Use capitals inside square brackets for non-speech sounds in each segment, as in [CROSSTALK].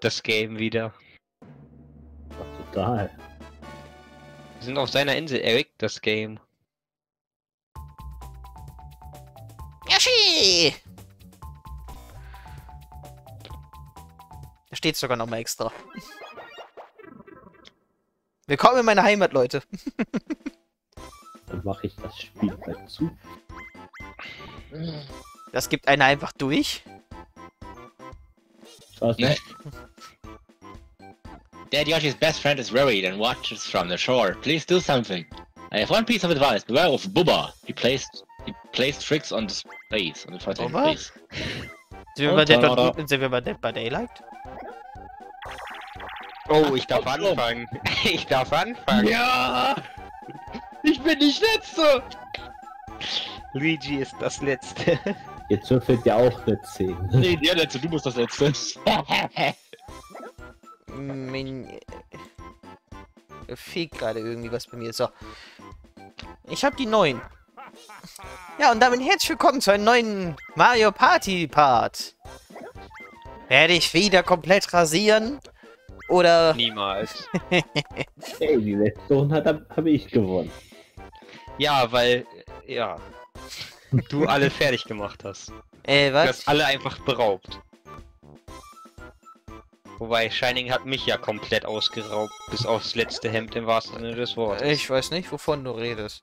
Das Game wieder. Ach, total. Wir sind auf seiner Insel Eric das Game. Yoshi! Da steht sogar nochmal extra. Willkommen in meiner Heimat, Leute. [LAUGHS] Dann mache ich das Spiel halt zu. Das gibt einer einfach durch. Ne? nicht. [LAUGHS] Dad Yoshi's best friend is worried and watches from the shore. Please do something. I have one piece of advice. Beware of Bubba. He plays he plays tricks on the space. On the Bubba? space. Sind wir, bei Dead Oder- sind wir bei Dead by Daylight? Oh, ich darf anfangen. [LAUGHS] Ich darf anfangen. Ja! Ich bin die Letzte! Luigi ist das letzte. [LAUGHS] Jetzt würfelt der auch eine 10. [LAUGHS] Nee, der Letzte, du bist das Letzte. Min Da fehlt gerade irgendwie was bei mir. So. Ich habe die neuen. Ja, und damit herzlich willkommen zu einem neuen Mario Party Part. Werde ich wieder komplett rasieren? Oder... Niemals. Hey, die letzte Runde habe hab ich gewonnen. Ja, weil, ja. Du alle fertig gemacht hast. Äh, Du was? hast alle einfach beraubt. Wobei, Shining hat mich ja komplett ausgeraubt, bis aufs letzte Hemd im wahrsten Sinne des Wortes. Ich weiß nicht, wovon du redest.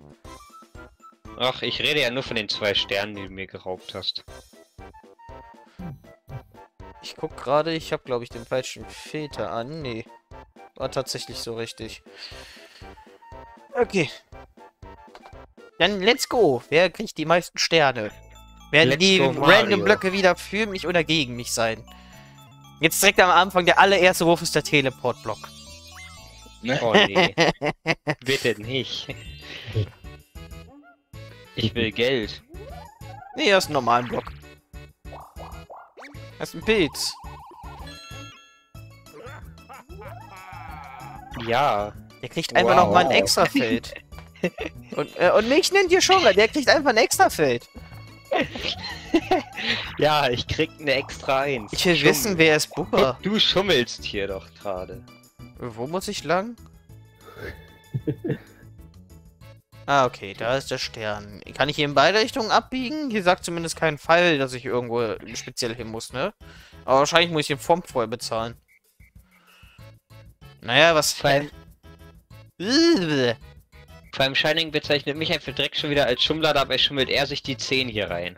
Ach, ich rede ja nur von den zwei Sternen, die du mir geraubt hast. Ich guck gerade, ich habe glaube ich den falschen Filter an. Nee. War tatsächlich so richtig. Okay. Dann let's go. Wer kriegt die meisten Sterne? Werden Let's die go, random Mario. Blöcke wieder für mich oder gegen mich sein? Jetzt direkt am Anfang, der allererste Wurf ist der Teleport-Block. Ne? Oh nee. [LAUGHS] Bitte nicht. Ich will Geld. Nee, das ist ein normalen Block. Das ist ein Pilz. Ja. Der kriegt einfach Wow. noch mal ein extra Feld. [LAUGHS] und, äh, und mich nennt ihr schon, weil der kriegt einfach ein extra Feld. [LAUGHS] Ja, ich krieg eine extra Eins. Ich will Schummel. wissen, wer ist Bubba. Du schummelst hier doch gerade. Wo muss ich lang? [LAUGHS] ah, okay, da ist der Stern. Kann ich hier in beide Richtungen abbiegen? Hier sagt zumindest kein Pfeil, dass ich irgendwo speziell hin muss, ne? Aber wahrscheinlich muss ich den Form vorher bezahlen. Naja, was... Vor Äh, vor allem Shining bezeichnet mich einfach direkt schon wieder als Schummler, dabei schummelt er sich die 10 hier rein.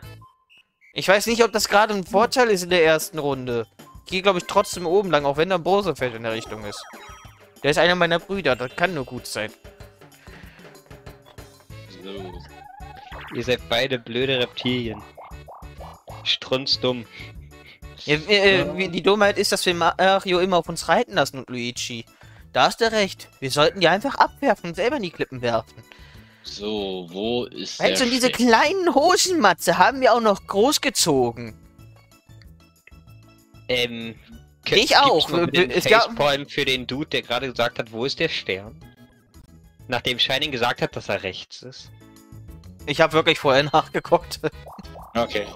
Ich weiß nicht, ob das gerade ein Vorteil ist in der ersten Runde. Ich gehe, glaube ich, trotzdem oben lang, auch wenn da ein Bosefeld in der Richtung ist. Der ist einer meiner Brüder, das kann nur gut sein. So. Ihr seid beide blöde Reptilien. Strunzdumm. Ja, äh, wie- die Dummheit ist, dass wir Mario immer auf uns reiten lassen und Luigi. Da hast du recht. Wir sollten die einfach abwerfen und selber in die Klippen werfen. So, wo ist du, der und diese kleinen Hosenmatze haben wir auch noch großgezogen. Ähm. Ich auch. Es gab- für den Dude, der gerade gesagt hat, wo ist der Stern? Nachdem Shining gesagt hat, dass er rechts ist. Ich habe wirklich vorher [LAUGHS] nachgeguckt. Okay.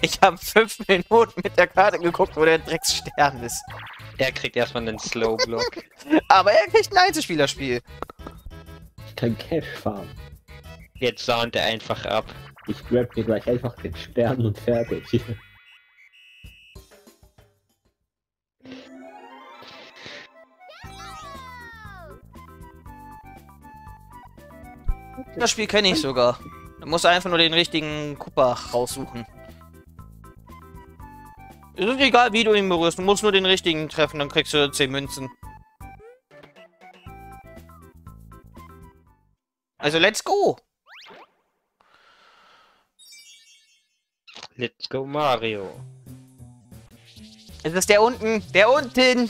Ich habe fünf Minuten mit der Karte geguckt, wo der Drecksstern ist. Er kriegt erstmal einen Slow Block. [LAUGHS] Aber er kriegt ein Einzelspielerspiel. Ich kann Cash farmen. Jetzt sahnt er einfach ab. Ich grab mir gleich einfach den Stern und fertig. Das Spiel kenne ich sogar. Du musst einfach nur den richtigen Kuppa raussuchen. Es ist egal, wie du ihn berührst. Du musst nur den richtigen treffen, dann kriegst du 10 Münzen. Also, let's go! Let's go Mario. Es ist der unten, der unten!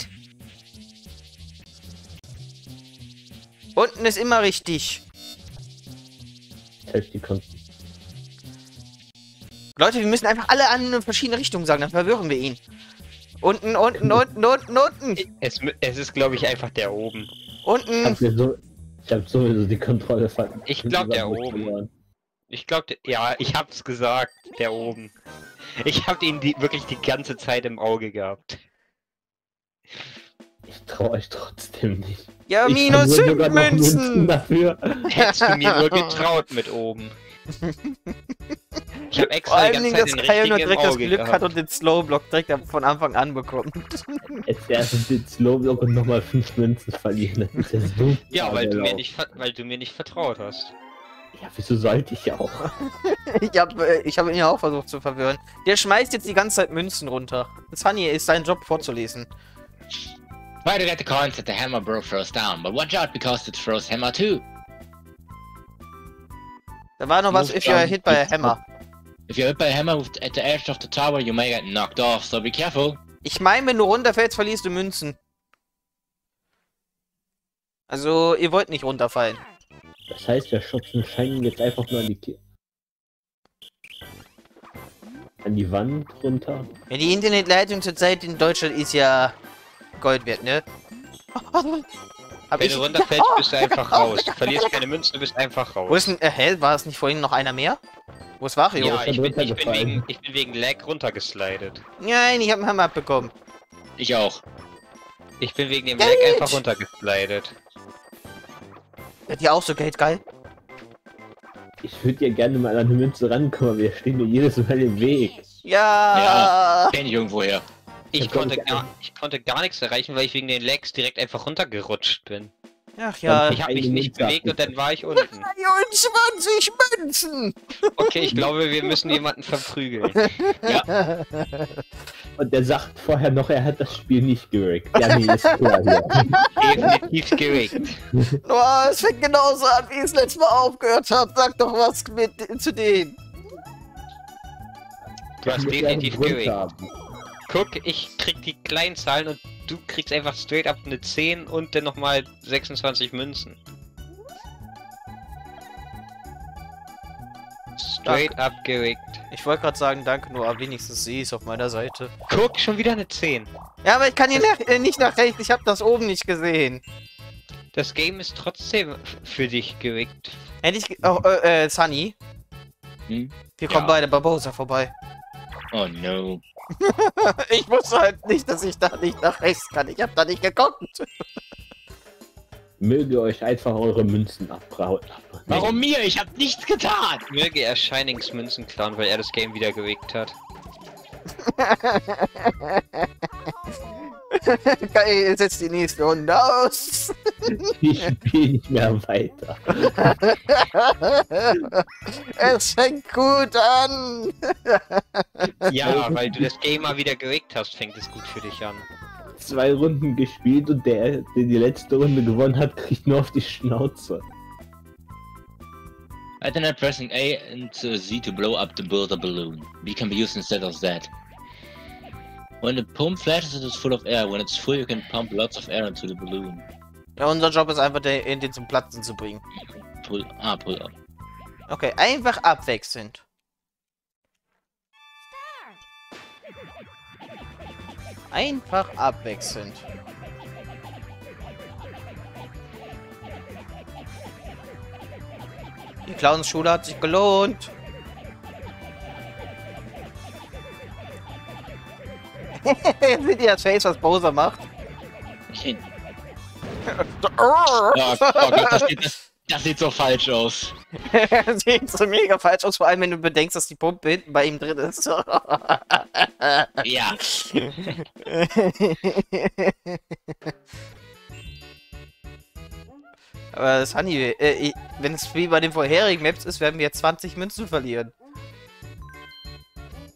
Unten ist immer richtig. Hält die Kon Leute, wir müssen einfach alle an verschiedene Richtungen sagen, dann verwirren wir ihn. Unten, unten, unten, unten, unten, Es, es ist, glaube ich, einfach der oben. Ich unten. so, ich hab sowieso die Kontrolle ver Ich glaub, der oben. verloren. Ich glaube, ja, ich hab's gesagt, der oben. Ich hab ihn die, wirklich die ganze Zeit im Auge gehabt. Ich traue euch trotzdem nicht. Ja, Ich minus verliere 5 sogar noch Münzen! dafür. Hättest du mir nur getraut mit oben. Ich hab Vor extra die allem, ganze dass Zeit den Kyle nur direkt das Glück hat gehabt. und den Slowblock direkt von Anfang an bekommt. Jetzt erst den Slowblock und nochmal 5 Münzen verlieren. Das ist ja so Ja, weil du, mir nicht, ver- weil du mir nicht vertraut hast. Ja, wieso sollte ich auch? [LAUGHS] Ich hab, äh, ich hab ihn ja auch versucht zu verwirren. Der schmeißt jetzt die ganze Zeit Münzen runter. Sunny ist sein Job vorzulesen. Try to get the coins that the hammer bro throws down, but watch out because it throws hammer too. Da war noch was, if you're hit by a hammer. If you're hit by a hammer at the edge of the tower, you may get knocked off, so be careful. Ich meine, wenn du runterfällst, verlierst du Münzen. Also, ihr wollt nicht runterfallen. Das heißt, wir schubsen Shining jetzt einfach nur an die Ki an die Wand runter. Ja, die Internetleitung zurzeit in Deutschland ist ja Gold wert, ne? [LAUGHS] Wenn du runterfällst, bist du einfach raus. Du verlierst keine Münzen, du bist einfach raus. Wo ist denn, äh, hä, war es nicht vorhin noch einer mehr? Wo ist Wario? ja, ich bin, ich, bin wegen, ich bin wegen Lag runtergeslidet. Nein, ich hab einen Hammer abbekommen. Ich auch. Ich bin wegen dem Geld! Lag einfach runtergeslidet. Hat die auch so Geld geil? Ich würde ja gerne mal an die Münze rankommen, aber wir stehen mir jedes Mal im Weg. Ja. Kenn ich irgendwoher. Ich konnte, ich gar, ich konnte gar nichts erreichen, weil ich wegen den Lags direkt einfach runtergerutscht bin. Ach ja. Ich habe mich nicht bewegt und dann war ich unten. 23 Münzen! Okay, ich glaube, wir müssen jemanden verprügeln. [LAUGHS] Und der sagt vorher noch, er hat das Spiel nicht gerickt. Ja, nee, ist [LAUGHS] klar hier. Definitiv geregt. Oh, es fängt genauso an, wie es letztes Mal aufgehört hat. Sag doch was mit zu denen. Du hast definitiv haben. Guck, ich krieg die kleinen Zahlen und du kriegst einfach straight up eine 10 und dann nochmal 26 Münzen. Straight up geregt. Ich wollte gerade sagen, danke, nur wenigstens sie ist auf meiner Seite. Guck, schon wieder eine 10. Ja, aber ich kann hier nach, äh, nicht nach rechts, ich habe das oben nicht gesehen. Das Game ist trotzdem für dich geregt. Hätte ich. ge- Oh, äh, äh, Sunny, Hm? wir kommen Ja. beide bei Bowser vorbei. Oh no. [LAUGHS] Ich wusste halt nicht, dass ich da nicht nach rechts kann. Ich habe da nicht geguckt. Möge euch einfach eure Münzen abbrauen. Warum mir? Ich hab nichts getan! Möge er Shinings Münzen klauen, weil er das Game wieder geregt hat. Geil, setzt die nächste Runde aus. [LAUGHS] Ich spiele nicht mehr weiter. es fängt gut an. Ja, weil du das Game mal wieder geregt hast, fängt es gut für dich an. Zwei Runden gespielt und der, der die letzte Runde gewonnen hat, kriegt nur auf die Schnauze. Alternate pressing A and uh, Z to blow up the builder balloon. B can be used instead of Z. When the pump flashes, it is full of air. When it's full, you can pump lots of air into the balloon. Ja, unser Job ist einfach, den, den zum Platzen zu bringen. Pull, ah, pull up. Okay, einfach abwechselnd. Einfach abwechselnd. Die Clownsschule hat sich gelohnt. Seht ihr das Face, was Bowser macht? Okay. [LAUGHS] Oh, oh Gott, das sieht, das, das sieht so falsch aus. [LAUGHS] Sieht so mega falsch aus, vor allem wenn du bedenkst, dass die Pumpe hinten bei ihm drin ist. [LAUGHS] Ja. Aber Sunny, äh, wenn es wie bei den vorherigen Maps ist, werden wir 20 Münzen verlieren.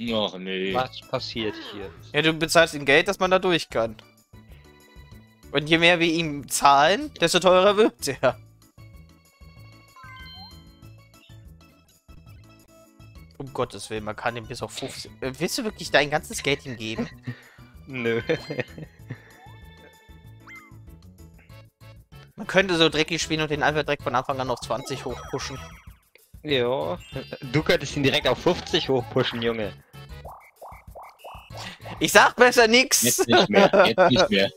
Och nee. Was passiert hier? Ja, du bezahlst ihm Geld, dass man da durch kann. Und je mehr wir ihm zahlen, desto teurer wird er. Um Gottes Willen, man kann ihm bis auf 50... Äh, willst du wirklich dein ganzes Geld ihm geben? [LAUGHS] Nö. Man könnte so dreckig spielen und den einfach direkt von Anfang an auf 20 hochpushen. ja. Du könntest ihn direkt auf 50 hochpushen, Junge. Ich sag besser nix! Jetzt nicht mehr. Jetzt nicht mehr.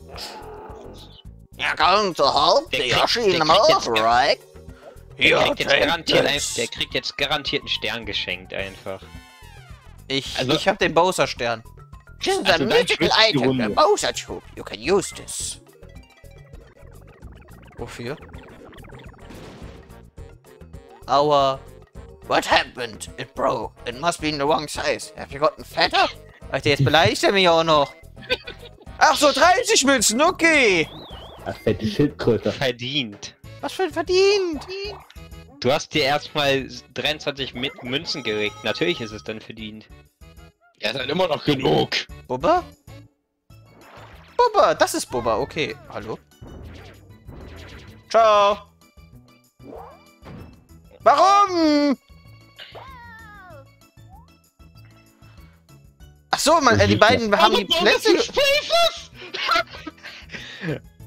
You're going to help Der the kriegt- Yoshi der in the mouth, right? Der, Ja, kriegt jetzt garantiert ein, der kriegt jetzt garantiert einen Stern geschenkt einfach. Ich, Also- ich hab den Bowser-Stern. This is Also a item, a. Bowser Tube. You can use this. Wofür? Our... What happened? It broke. It must be in the wrong size. Have you gotten fatter? Alter, jetzt beleidigt er mich auch noch. Ach so, 30 Münzen, okay. Ach, fette Schildkröte. Verdient. Was für ein verdient. Du hast dir erstmal 23 mit Münzen geregt. Natürlich ist es dann verdient. Er ist halt immer noch genug. Bubba? Bubba, das ist Bubba, okay. Hallo? Ciao. Warum? So, man, äh, die beiden haben die Plätze.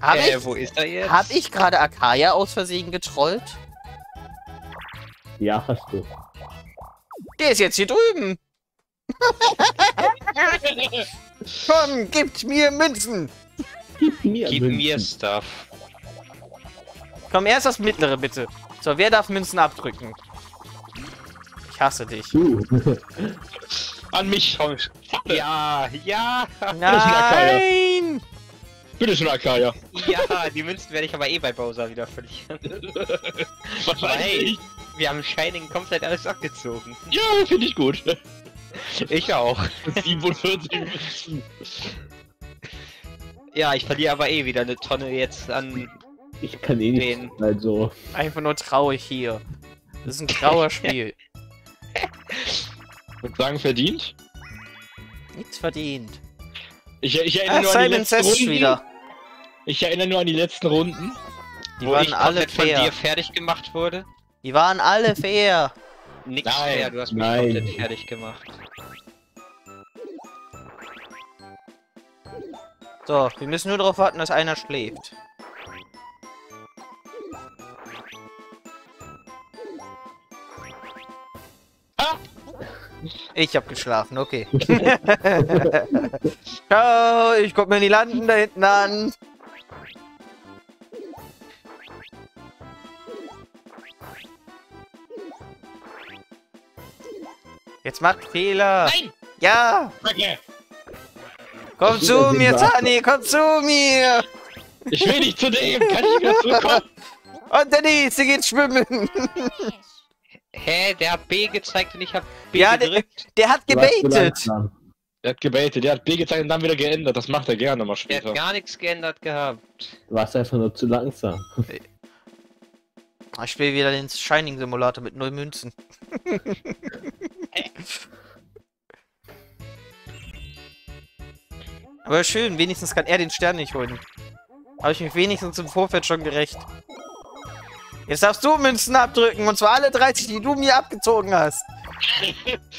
Habe äh, ich, wo ist er jetzt? hab ich gerade Akaya aus Versehen getrollt? Ja, hast du. Der ist jetzt hier drüben. [LAUGHS] Komm, gibt mir Münzen. Gib mir Gib Münzen. mir Stuff. Komm, erst das mittlere, bitte. So, wer darf Münzen abdrücken? Ich hasse dich. Du. [LAUGHS] An mich. Komm. Ja, ja, Nein! Bitte schön, Akaya. ja. Die Münzen werde ich aber eh bei Bowser wieder verlieren. [LAUGHS] Wahrscheinlich. Wir haben Shining komplett alles abgezogen. Ja, finde ich gut. Ich auch. 47 Münzen. [LAUGHS] Ja, ich verliere aber eh wieder eine Tonne jetzt an. Ich kann eh nicht. Den. Also, Einfach nur traurig hier. Das ist ein grauer [LAUGHS] Spiel. Ich würde sagen, verdient. Nichts verdient. Ich, ich erinnere Ah, nur an die Simon letzten Runden. wieder. Ich erinnere nur an die letzten Runden. Die wo waren ich alle komplett von dir fair. fertig gemacht wurde. Die waren alle fair. Nix Nein, mehr, du hast mich nein. komplett fertig gemacht. So, wir müssen nur darauf warten, dass einer schläft. Ich hab geschlafen, okay. [LAUGHS] [LAUGHS] Ciao, ich guck mir die Landen da hinten an. Jetzt macht Fehler. Nein! Ja, Danke! komm zu mir. Tani, komm zu mir. Ich will nicht zu dem! Kann ich wieder zurückkommen? [LAUGHS] Und der nächste geht schwimmen. Hä, der hat B gezeigt und ich hab B Ja, der- gedrückt. Der hat warst zu gebaitet. Der hat gebaitet, der hat B gezeigt und dann wieder geändert. Das macht er gerne mal Der später. hat gar nichts geändert gehabt. Du warst einfach nur zu langsam. Ich spiele wieder den Shining Simulator mit null Münzen. Aber schön, wenigstens kann er den Stern nicht holen. Habe ich mich wenigstens im Vorfeld schon gerecht. Jetzt darfst du Münzen abdrücken, und zwar alle 30, die du mir abgezogen hast.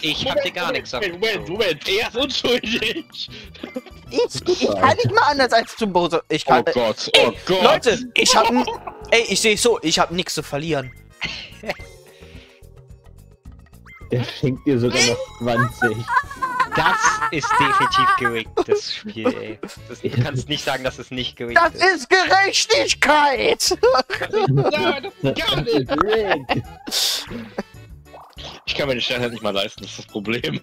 Ich hab dir gar nichts Moment, Moment, abgezogen. Moment, er ist unschuldig! Ich, ich kann nicht mal anders als zum Bowser. Ich kann. Oh Gott, oh Gott! Leute, ich hab. n- Ey, ich sehe so, ich hab nichts zu verlieren. Der schenkt dir sogar noch 20. Das ist definitiv gerickt, das Spiel, ey. Das, du kannst nicht sagen, dass es nicht gerickt Das ist. ist Gerechtigkeit! Nein, das ist gar nicht! Ich kann mir den Stern halt nicht mal leisten, das ist das Problem.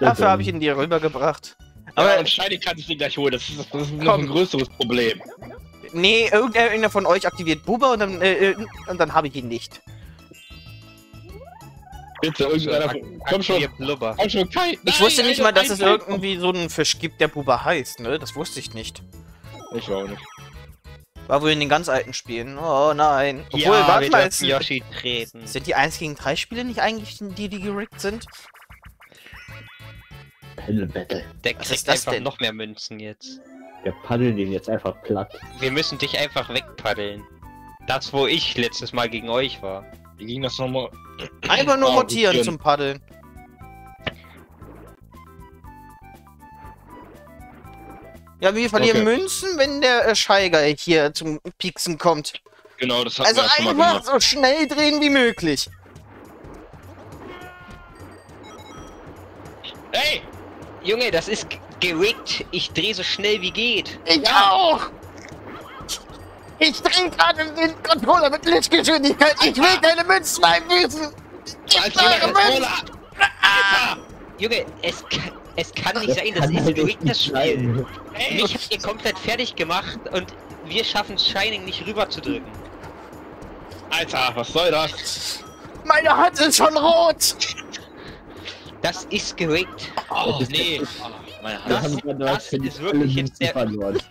Dafür habe ich ihn dir rübergebracht. Aber Aber und Shiny kann ich den gleich holen, das ist, das ist noch ein größeres Problem. nee, irgendeiner von euch aktiviert Buba und dann, äh, äh, und dann habe ich ihn nicht. Bitte, irgendeiner. Komm schon, Blubber. komm schon, Kai! Ich Nein, wusste nicht Alter, mal, dass es nein, nein. irgendwie so einen Fisch gibt, der Buba heißt, ne? Das wusste ich nicht. Ich auch nicht. War wohl in den ganz alten Spielen. Oh nein. Obwohl, ja, warte wir mal, es, Yoshi treten. sind die 1 gegen 3 Spiele nicht eigentlich die, die gerickt sind? Paddle Battle. Der Was kriegt ist das einfach denn? noch mehr Münzen jetzt. Wir paddeln den jetzt einfach platt. Wir müssen dich einfach wegpaddeln. Das, wo ich letztes Mal gegen euch war. Wie ging das nochmal? Einfach nur Ah, rotieren rotieren. zum Paddeln. Ja, wir verlieren Okay. Münzen, wenn der äh, Scheiger hier zum Pieksen kommt. Genau, das hatten Also mal einfach gemacht. so schnell drehen wie möglich. Ey! Junge, das ist gerickt. Ich drehe so schnell wie geht. Ich auch. Ich drehe gerade den Controller mit Lichtgeschwindigkeit. Ich will keine Münzen einbüßen. Gib eure Münzen. Controller! Junge, es kann, es kann nicht sein, das ist nicht das Spiel. sein. Mich habt ihr komplett fertig gemacht und wir schaffen Shining nicht rüber zu drücken. Alter, was soll das? Meine Hand ist schon rot. Das ist geregt. Oh, nee. Das- das ist wirklich jetzt der-. [LAUGHS]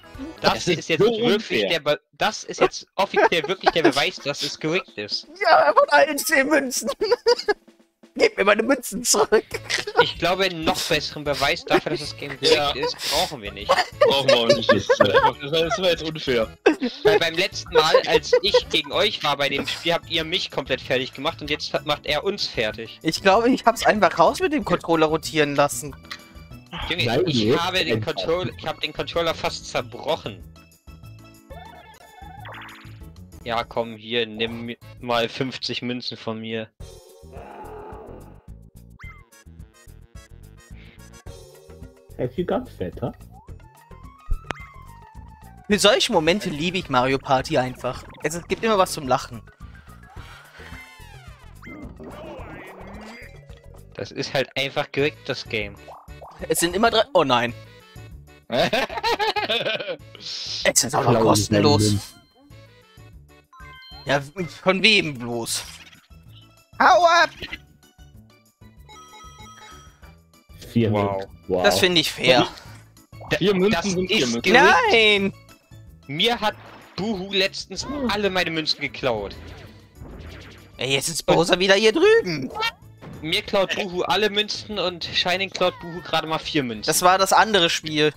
Das, Das ist, ist jetzt so wirklich der Be Das ist jetzt offiziell wirklich der Beweis, dass es geregt ist. Ja, von allen zehn Münzen. [LAUGHS] Gib mir meine Münzen zurück. Ich glaube, einen noch besseren Beweis dafür, dass das Game Ja. ist, brauchen wir nicht. Brauchen wir auch nicht. Das war- jetzt unfair. Weil beim letzten Mal, als ich gegen euch war bei dem Spiel, habt ihr mich komplett fertig gemacht und jetzt macht er uns fertig. Ich glaube, ich hab's einfach raus mit dem Controller rotieren lassen. Junge, Nein, ich jetzt habe den. Controller, ich habe den Controller fast zerbrochen. Ja, komm, hier, nimm mal 50 Münzen von mir. Happy Got Vetter? Für solche Momente liebe ich Mario Party einfach. Es es gibt immer was zum Lachen. Das ist halt einfach geregt, das Game. Es sind immer drei. Oh nein. [LAUGHS] Es ist auch noch kostenlos. Ja, von wem bloß? Hau ab! Vier Wow. Münzen. Wow. Das finde ich fair. Vier Münzen sind vier Münzen. Nein! Mir hat Buhu letztens alle meine Münzen geklaut. Ey, jetzt ist Bowser wieder hier drüben. Mir klaut Buhu alle Münzen und Shining klaut Buhu gerade mal vier Münzen. Das war das andere Spiel.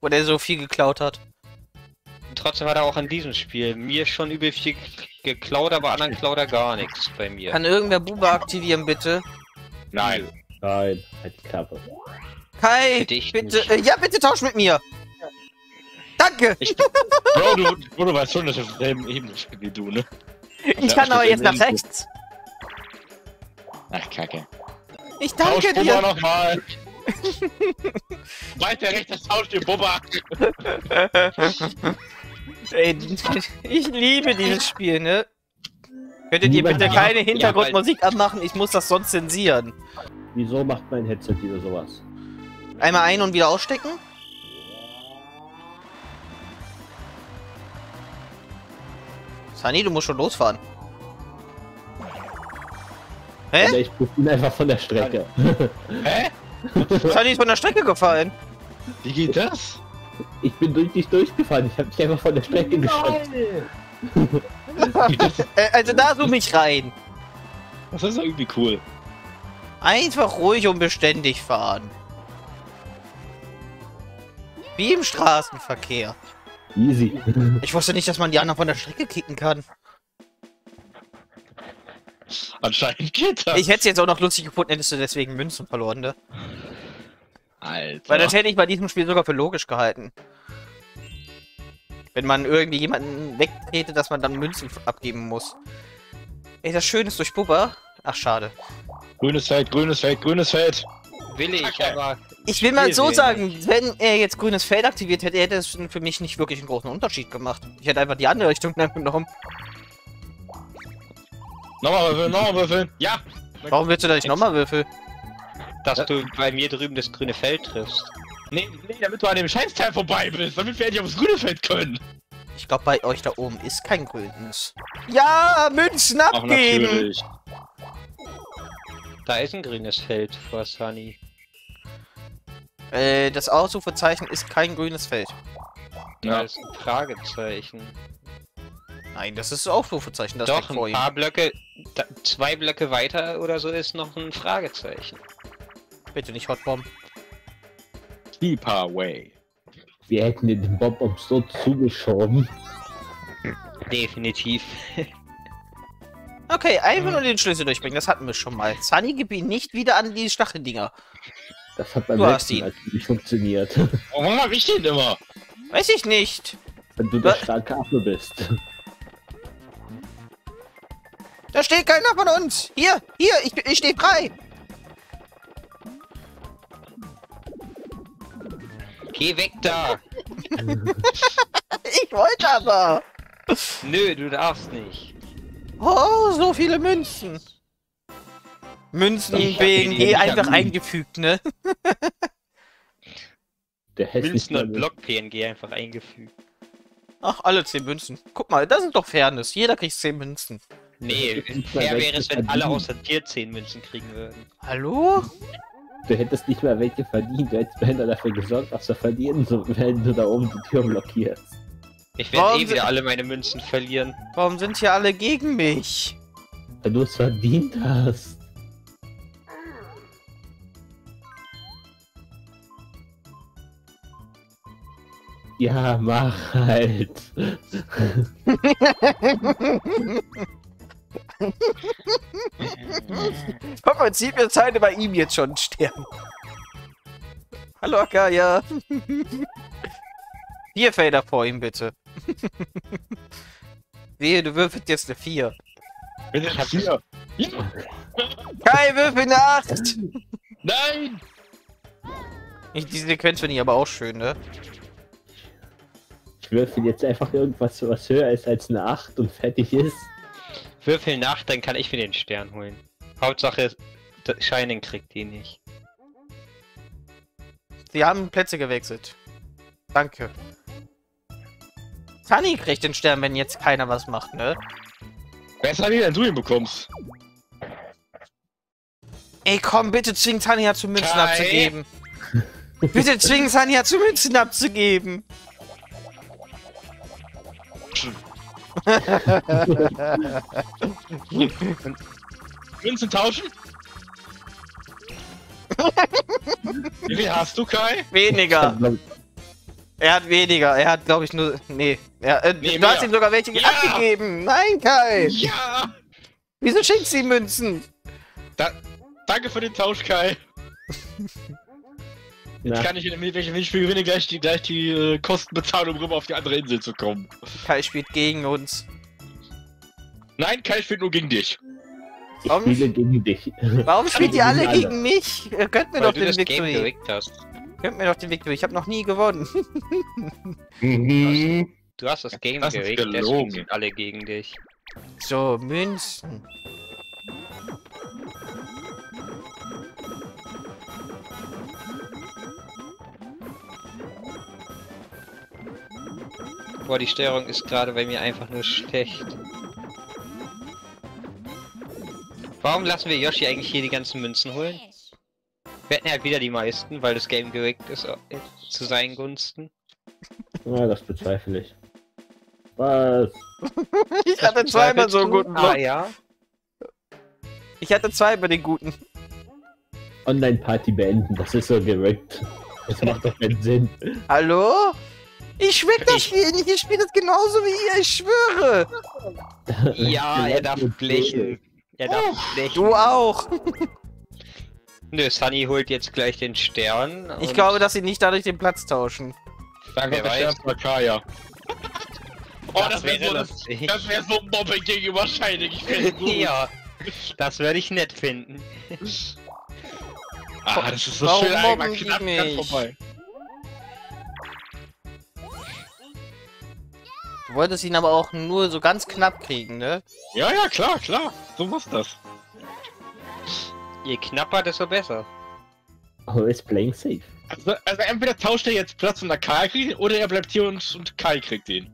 Wo der so viel geklaut hat. Trotzdem hat er auch an diesem Spiel mir schon übel viel geklaut, aber anderen klaut er gar nichts bei mir. Kann irgendwer Buba aktivieren, bitte? Nein. Nein, halt die Klappe. Kai, Bitte ich äh, ja, bitte tausch mit mir. Danke. [LAUGHS] Bro, du, Bro, du weißt schon, dass ich auf derselben Ebene spiele wie du, ne? Ich kann aber jetzt nach rechts. Ach, kacke. Ich Tausch danke Bubba dir. nochmal! [LAUGHS] Weiß der recht, das tauscht dir Bubba! Ey, ich liebe dieses Spiel, ne? Könntet ihr bitte keine Hintergrundmusik anmachen? Ich muss das sonst zensieren. Wieso macht mein Headset wieder sowas? Einmal ein- und wieder ausstecken? Sunny, du musst schon losfahren. Hä? Oder ich bin einfach von der Strecke. Hä? Sunny ist von der Strecke gefallen. Wie geht das? Ich bin durch dich durchgefahren. Ich habe dich einfach von der Strecke geschubst. [LAUGHS] Äh, also da zoom ich rein. Das ist irgendwie cool. Einfach ruhig und beständig fahren. Wie im Straßenverkehr. Easy. Ich wusste nicht, dass man die anderen von der Strecke kicken kann. [LAUGHS] Anscheinend geht das. Ich hätte es jetzt auch noch lustig gefunden, hättest du deswegen Münzen verloren, ne? Alter. Weil das hätte ich bei diesem Spiel sogar für logisch gehalten. Wenn man irgendwie jemanden wegtrete, dass man dann Münzen abgeben muss. Ey, das Schöne ist durch Bubba. Ach, schade. grünes Feld, grünes Feld, grünes Feld. Will ich, Okay. aber Ich will mal so sagen, wenn er jetzt grünes Feld aktiviert hätte, hätte es für mich nicht wirklich einen großen Unterschied gemacht. Ich hätte einfach die andere Richtung [LAUGHS] genommen. Nochmal würfeln, nochmal würfeln. Ja! Warum willst du da nicht nochmal würfeln? dass du bei mir drüben das grüne Feld triffst. Nee, nee, damit du an dem Scheißteil vorbei bist, damit wir endlich aufs grüne Feld können. Ich glaube, bei euch da oben ist kein grünes. Ja, Münzen abgeben! natürlich. Da ist ein grünes Feld vor Sunny. Äh, das Ausrufezeichen ist kein grünes Feld. Da Ja. ist ein Fragezeichen. Nein, das ist das Ausrufezeichen, das Doch, ein ihm. paar Blöcke, da, zwei Blöcke weiter oder so ist noch ein Fragezeichen. Bitte nicht Hotbomb. Keep away. Wir hätten den Bob so zugeschoben. Definitiv. Okay, einfach nur den Schlüssel durchbringen, das hatten wir schon mal. Sunny, gib ihn nicht wieder an die Stacheldinger. Das hat beim Du letzten. Mal nicht funktioniert. Warum hab ich den immer? Weiß ich nicht. Wenn du der starke Affe bist. Da steht keiner von uns. Hier, hier, ich, ich stehe frei. Geh weg da! [LAUGHS] Ich wollte aber. Nö, du darfst nicht. Oh, so viele Münzen. Münzen BNG nicht einfach eingefügt, ne? Der Münzen und. Block-PNG einfach eingefügt. Ach, alle 10 Münzen. Guck mal, das ist doch Fairness. Jeder kriegt 10 Münzen. Nee, fair wäre es, wenn alle außer dir 10 Münzen kriegen würden. Hallo? Du hättest nicht mal welche verdient. Du hättest behindert dafür gesorgt, was du verdienen, so wenn du da oben die Tür blockierst. Ich werde eh wieder alle meine Münzen verlieren. Warum sind hier alle gegen mich? Weil du es verdient hast. Ja, mach halt. [LAUGHS] [LAUGHS] Guck mal, zieht mir Zeit bei ihm jetzt schon Stern. Hallo, Akaya. Vier Felder vor ihm, bitte. [LAUGHS] Wehe, du würfelst jetzt eine 4. Bitte Ich hier. Kai, würfel eine 8! Nein! Ich, die Sequenz finde ich aber auch schön, ne? Ich würfel jetzt einfach irgendwas, was höher ist als eine 8 und fertig ist. Würfel nach, dann kann ich mir den Stern holen. Hauptsache, Shining kriegt die nicht. Sie haben Plätze gewechselt. Danke. Sunny kriegt den Stern, wenn jetzt keiner was macht, ne? Besser nicht, wenn du ihn bekommst. Ey, komm, bitte zwing Tanja zu Münzen Kai? abzugeben. bitte zwing Tanja zu Münzen abzugeben. [LAUGHS] Münzen tauschen? Wie viel hast du, Kai? Weniger. Er hat weniger. Er hat, glaube ich, nur. Nee. Er, äh, Nee, du mehr. hast ihm sogar welche Ja. abgegeben. Nein, Kai. Ja! Wieso schenkt sie Münzen? Da, danke für den Tausch, Kai. [LAUGHS] Na, Jetzt kann ich, wenn ich wenn ich gewinne, gleich die, gleich die äh, Kosten bezahlen, um rüber auf die andere Insel zu kommen. Kai spielt gegen uns. Nein, Kai spielt nur gegen dich. ich Warum- spiele gegen dich. Warum spielt ihr alle alle. gegen mich? Ihr könnt mir Weil doch du den das Game Victory. gewickt hast. Könnt mir doch den Victory. Ich habe noch nie gewonnen. [LAUGHS] Mhm. Du hast das Game Das ist gewickt, deswegen gelogen. sind alle gegen dich. So, Münzen. Boah, die Steuerung ist gerade bei mir einfach nur schlecht. Warum lassen wir Yoshi eigentlich hier die ganzen Münzen holen? Wir hätten halt wieder die meisten, weil das Game gewickt ist äh, zu seinen Gunsten. Ja, das bezweifle ich. Was? [LAUGHS] Ich hatte zweimal so einen gut. guten Ah Block. ja. Ich hatte zweimal den guten. Online-Party beenden, das ist so gerückt. Das macht doch keinen Sinn. Hallo? Ich schmeck das Ich- Spiel nicht. Ich spiele das genauso wie ihr. Ich schwöre. [LAUGHS] Ja, er darf blechen. Er darf blechen. Du auch. [LAUGHS] Nö, Sunny holt jetzt gleich den Stern. Ich glaube, dass sie nicht dadurch den Platz tauschen. Danke, Wer der weiß. Stern Kaya. [LAUGHS] Oh, das, Das wäre so, das, das wär so Mobbing gegenüber Shining. Ich ja, das würde ich nett finden. Ah, das ist so Warum schön einmal knapp mich? ganz vorbei. Du wolltest ihn aber auch nur so ganz knapp kriegen, ne? Ja, ja, klar, klar. So muss das. Je knapper, desto besser. Always playing safe. Also, also entweder tauscht er jetzt Platz und der Kai kriegt ihn, oder er bleibt hier und, und Kai kriegt ihn.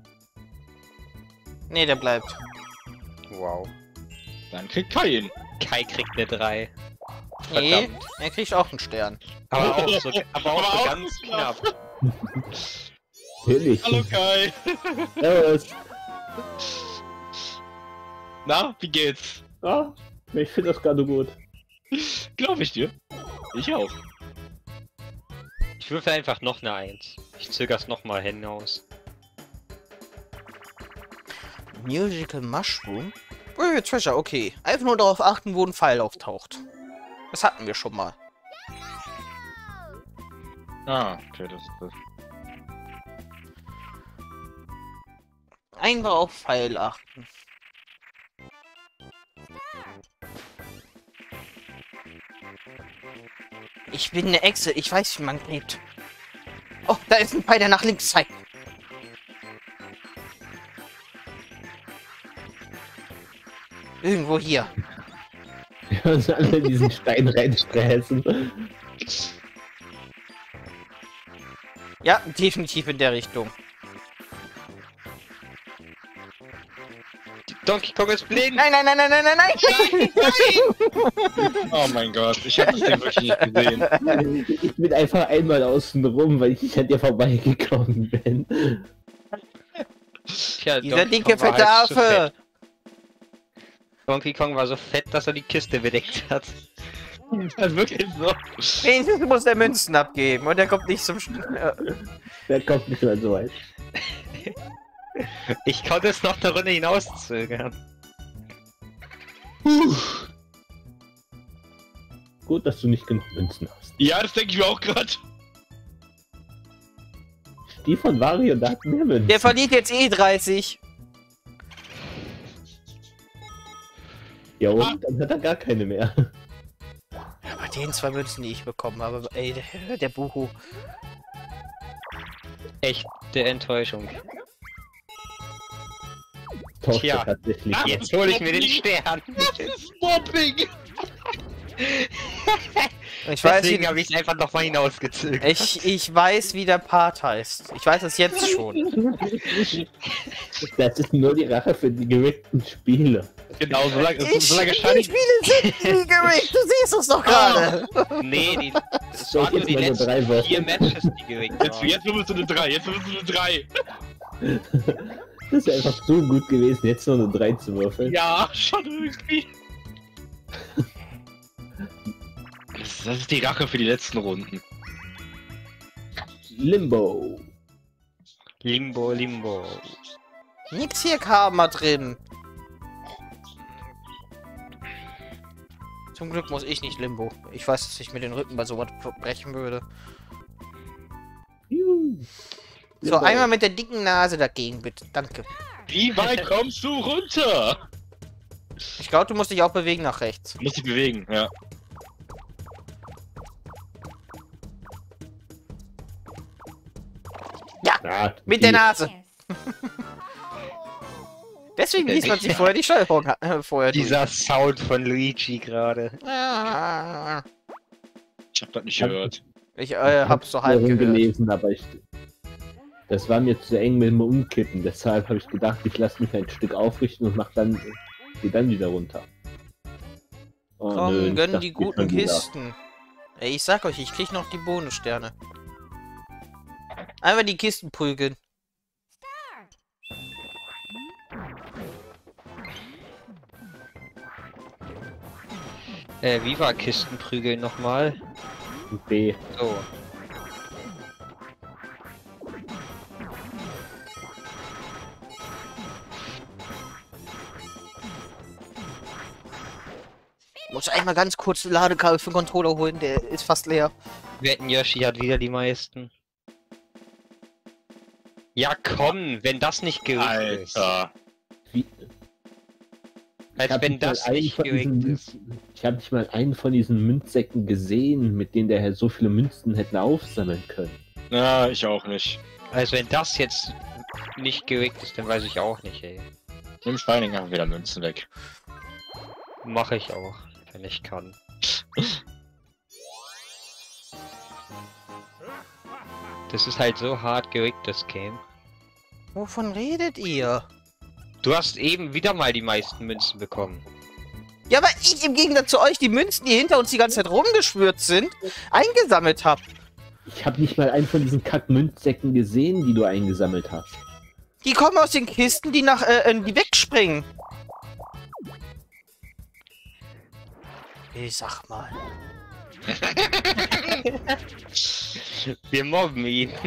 Nee, der bleibt. Wow. Dann kriegt Kai ihn. Kai kriegt eine 3. Nee, Verdammt. er kriegt auch einen Stern. Aber [LAUGHS] auch so, aber auch Aber so auch ganz knapp. Natürlich. Hallo Kai. [LAUGHS] Servus. Na, wie geht's? Ah, ich finde das gerade gut. Glaube ich dir. Ich auch. Ich würfel einfach noch eine 1. Ich zöger's nochmal hinaus. Musical Mushroom? Oh, Treasure, okay. Einfach nur darauf achten, wo ein Pfeil auftaucht. Das hatten wir schon mal. Ah, okay, das ist das. Einfach auf Pfeil achten. Ich bin eine Echse, ich weiß, wie man gräbt. Oh, da ist ein Pfeil, der nach links zeigt. Irgendwo hier. Wir [LAUGHS] uns alle in diesen Stein reinsträßen. Ja, definitiv in der Richtung. Donkey Kong ist blind! Nein, nein, nein, nein, nein, nein, nein! [LAUGHS] Oh mein Gott, ich hab das Ding wirklich nicht gesehen. Ich bin einfach einmal außen rum, weil ich an dir vorbeigekommen bin. Tja, Dieser Donkey war fette halt Affe! Donkey Kong war so fett, dass er die Kiste bedeckt hat. Das [LAUGHS] ist wirklich so. Wenigstens muss der Münzen abgeben und der kommt nicht zum... Sch Der kommt nicht mehr so weit. Ich konnte es noch eine Runde hinauszögern. Gut, dass du nicht genug Münzen hast. Ja, das denke ich mir auch gerade. Die von Wario, da hat mehr Münzen. Der verdient jetzt eh 30. ja, und dann hat er gar keine mehr. Bei den zwei Münzen, die ich bekommen habe, ey, der, der Buhu. Echte Enttäuschung. Tauscht Tja. tatsächlich. Ah. Jetzt hole ich mir den Stern. Mobbing! Ich weiß, Deswegen wie, habe ich es einfach nochmal hinausgezögert. ich, ich weiß, wie der Part heißt. Ich weiß es jetzt schon. Das ist nur die Rache für die gewickten Spiele. Genau, so lange, Ich, so lange die stand ich. Spiele sind [LAUGHS] nie gerickt, du siehst es doch gerade. Nee, die, das waren nur die jetzt letzten drei vier? Matches, die Jetzt, waren. jetzt wirst du eine 3, jetzt wirst du eine 3. Das ist einfach so gut gewesen, jetzt nur eine 3 zu würfeln. Ja, schon irgendwie. Das, das ist die Rache für die letzten Runden. Limbo. Limbo, Limbo. Nix hier Karma drin. Zum Glück muss ich nicht Limbo. Ich weiß, dass ich mir den Rücken bei sowas brechen würde. Juhu. So, Limbo. einmal mit der dicken Nase dagegen, bitte. Danke. Wie weit kommst du runter? Ich glaube, du musst dich auch bewegen nach rechts. Muss dich bewegen, ja. Ah, Mit der Nase. [LAUGHS] Deswegen ließ man sich vorher die Steuerung äh, vorher durch. Dieser Sound von Luigi gerade. Ah. Ich hab das nicht gehört. Ich äh, hab's so halb gehört. gelesen, aber ich. Das war mir zu eng mit dem Umkippen, deshalb habe ich gedacht, ich lasse mich ein Stück aufrichten und mach dann. Geh dann wieder runter. Oh, nö, Komm, nicht gönn die guten. Kisten. Ey, ich sag euch, ich krieg noch die Bonussterne. Einmal die Kisten prügeln. Äh, wie war Kistenprügeln nochmal? B. So. Muss einmal ganz kurz Ladekabel für den Controller holen, der ist fast leer. Wetten, Yoshi hat wieder die meisten. Ja, komm, wenn das nicht ist. Alter. Wie, Als hab wenn nicht mal das einen nicht von diesen gerückt ist. Ich habe nicht mal einen von diesen Münzsäcken gesehen, mit denen der Herr so viele Münzen hätten aufsammeln können. Ja, ich auch nicht. Also wenn das jetzt nicht gerückt ist, dann weiß ich auch nicht, ey. Nimm Schweining einfach wieder Münzen weg. Mache ich auch, wenn ich kann. Das ist halt so hart gerückt, das Game. Wovon redet ihr? Du hast eben wieder mal die meisten Münzen bekommen. Ja, aber ich im Gegensatz zu euch die Münzen, die hinter uns die ganze Zeit rumgeschwört sind, eingesammelt hab. Ich habe nicht mal einen von diesen Kack-Münzsäcken gesehen, die du eingesammelt hast. Die kommen aus den Kisten, die nach, äh, äh, die wegspringen. Ich sag mal. [LAUGHS] Wir mobben ihn. [LAUGHS]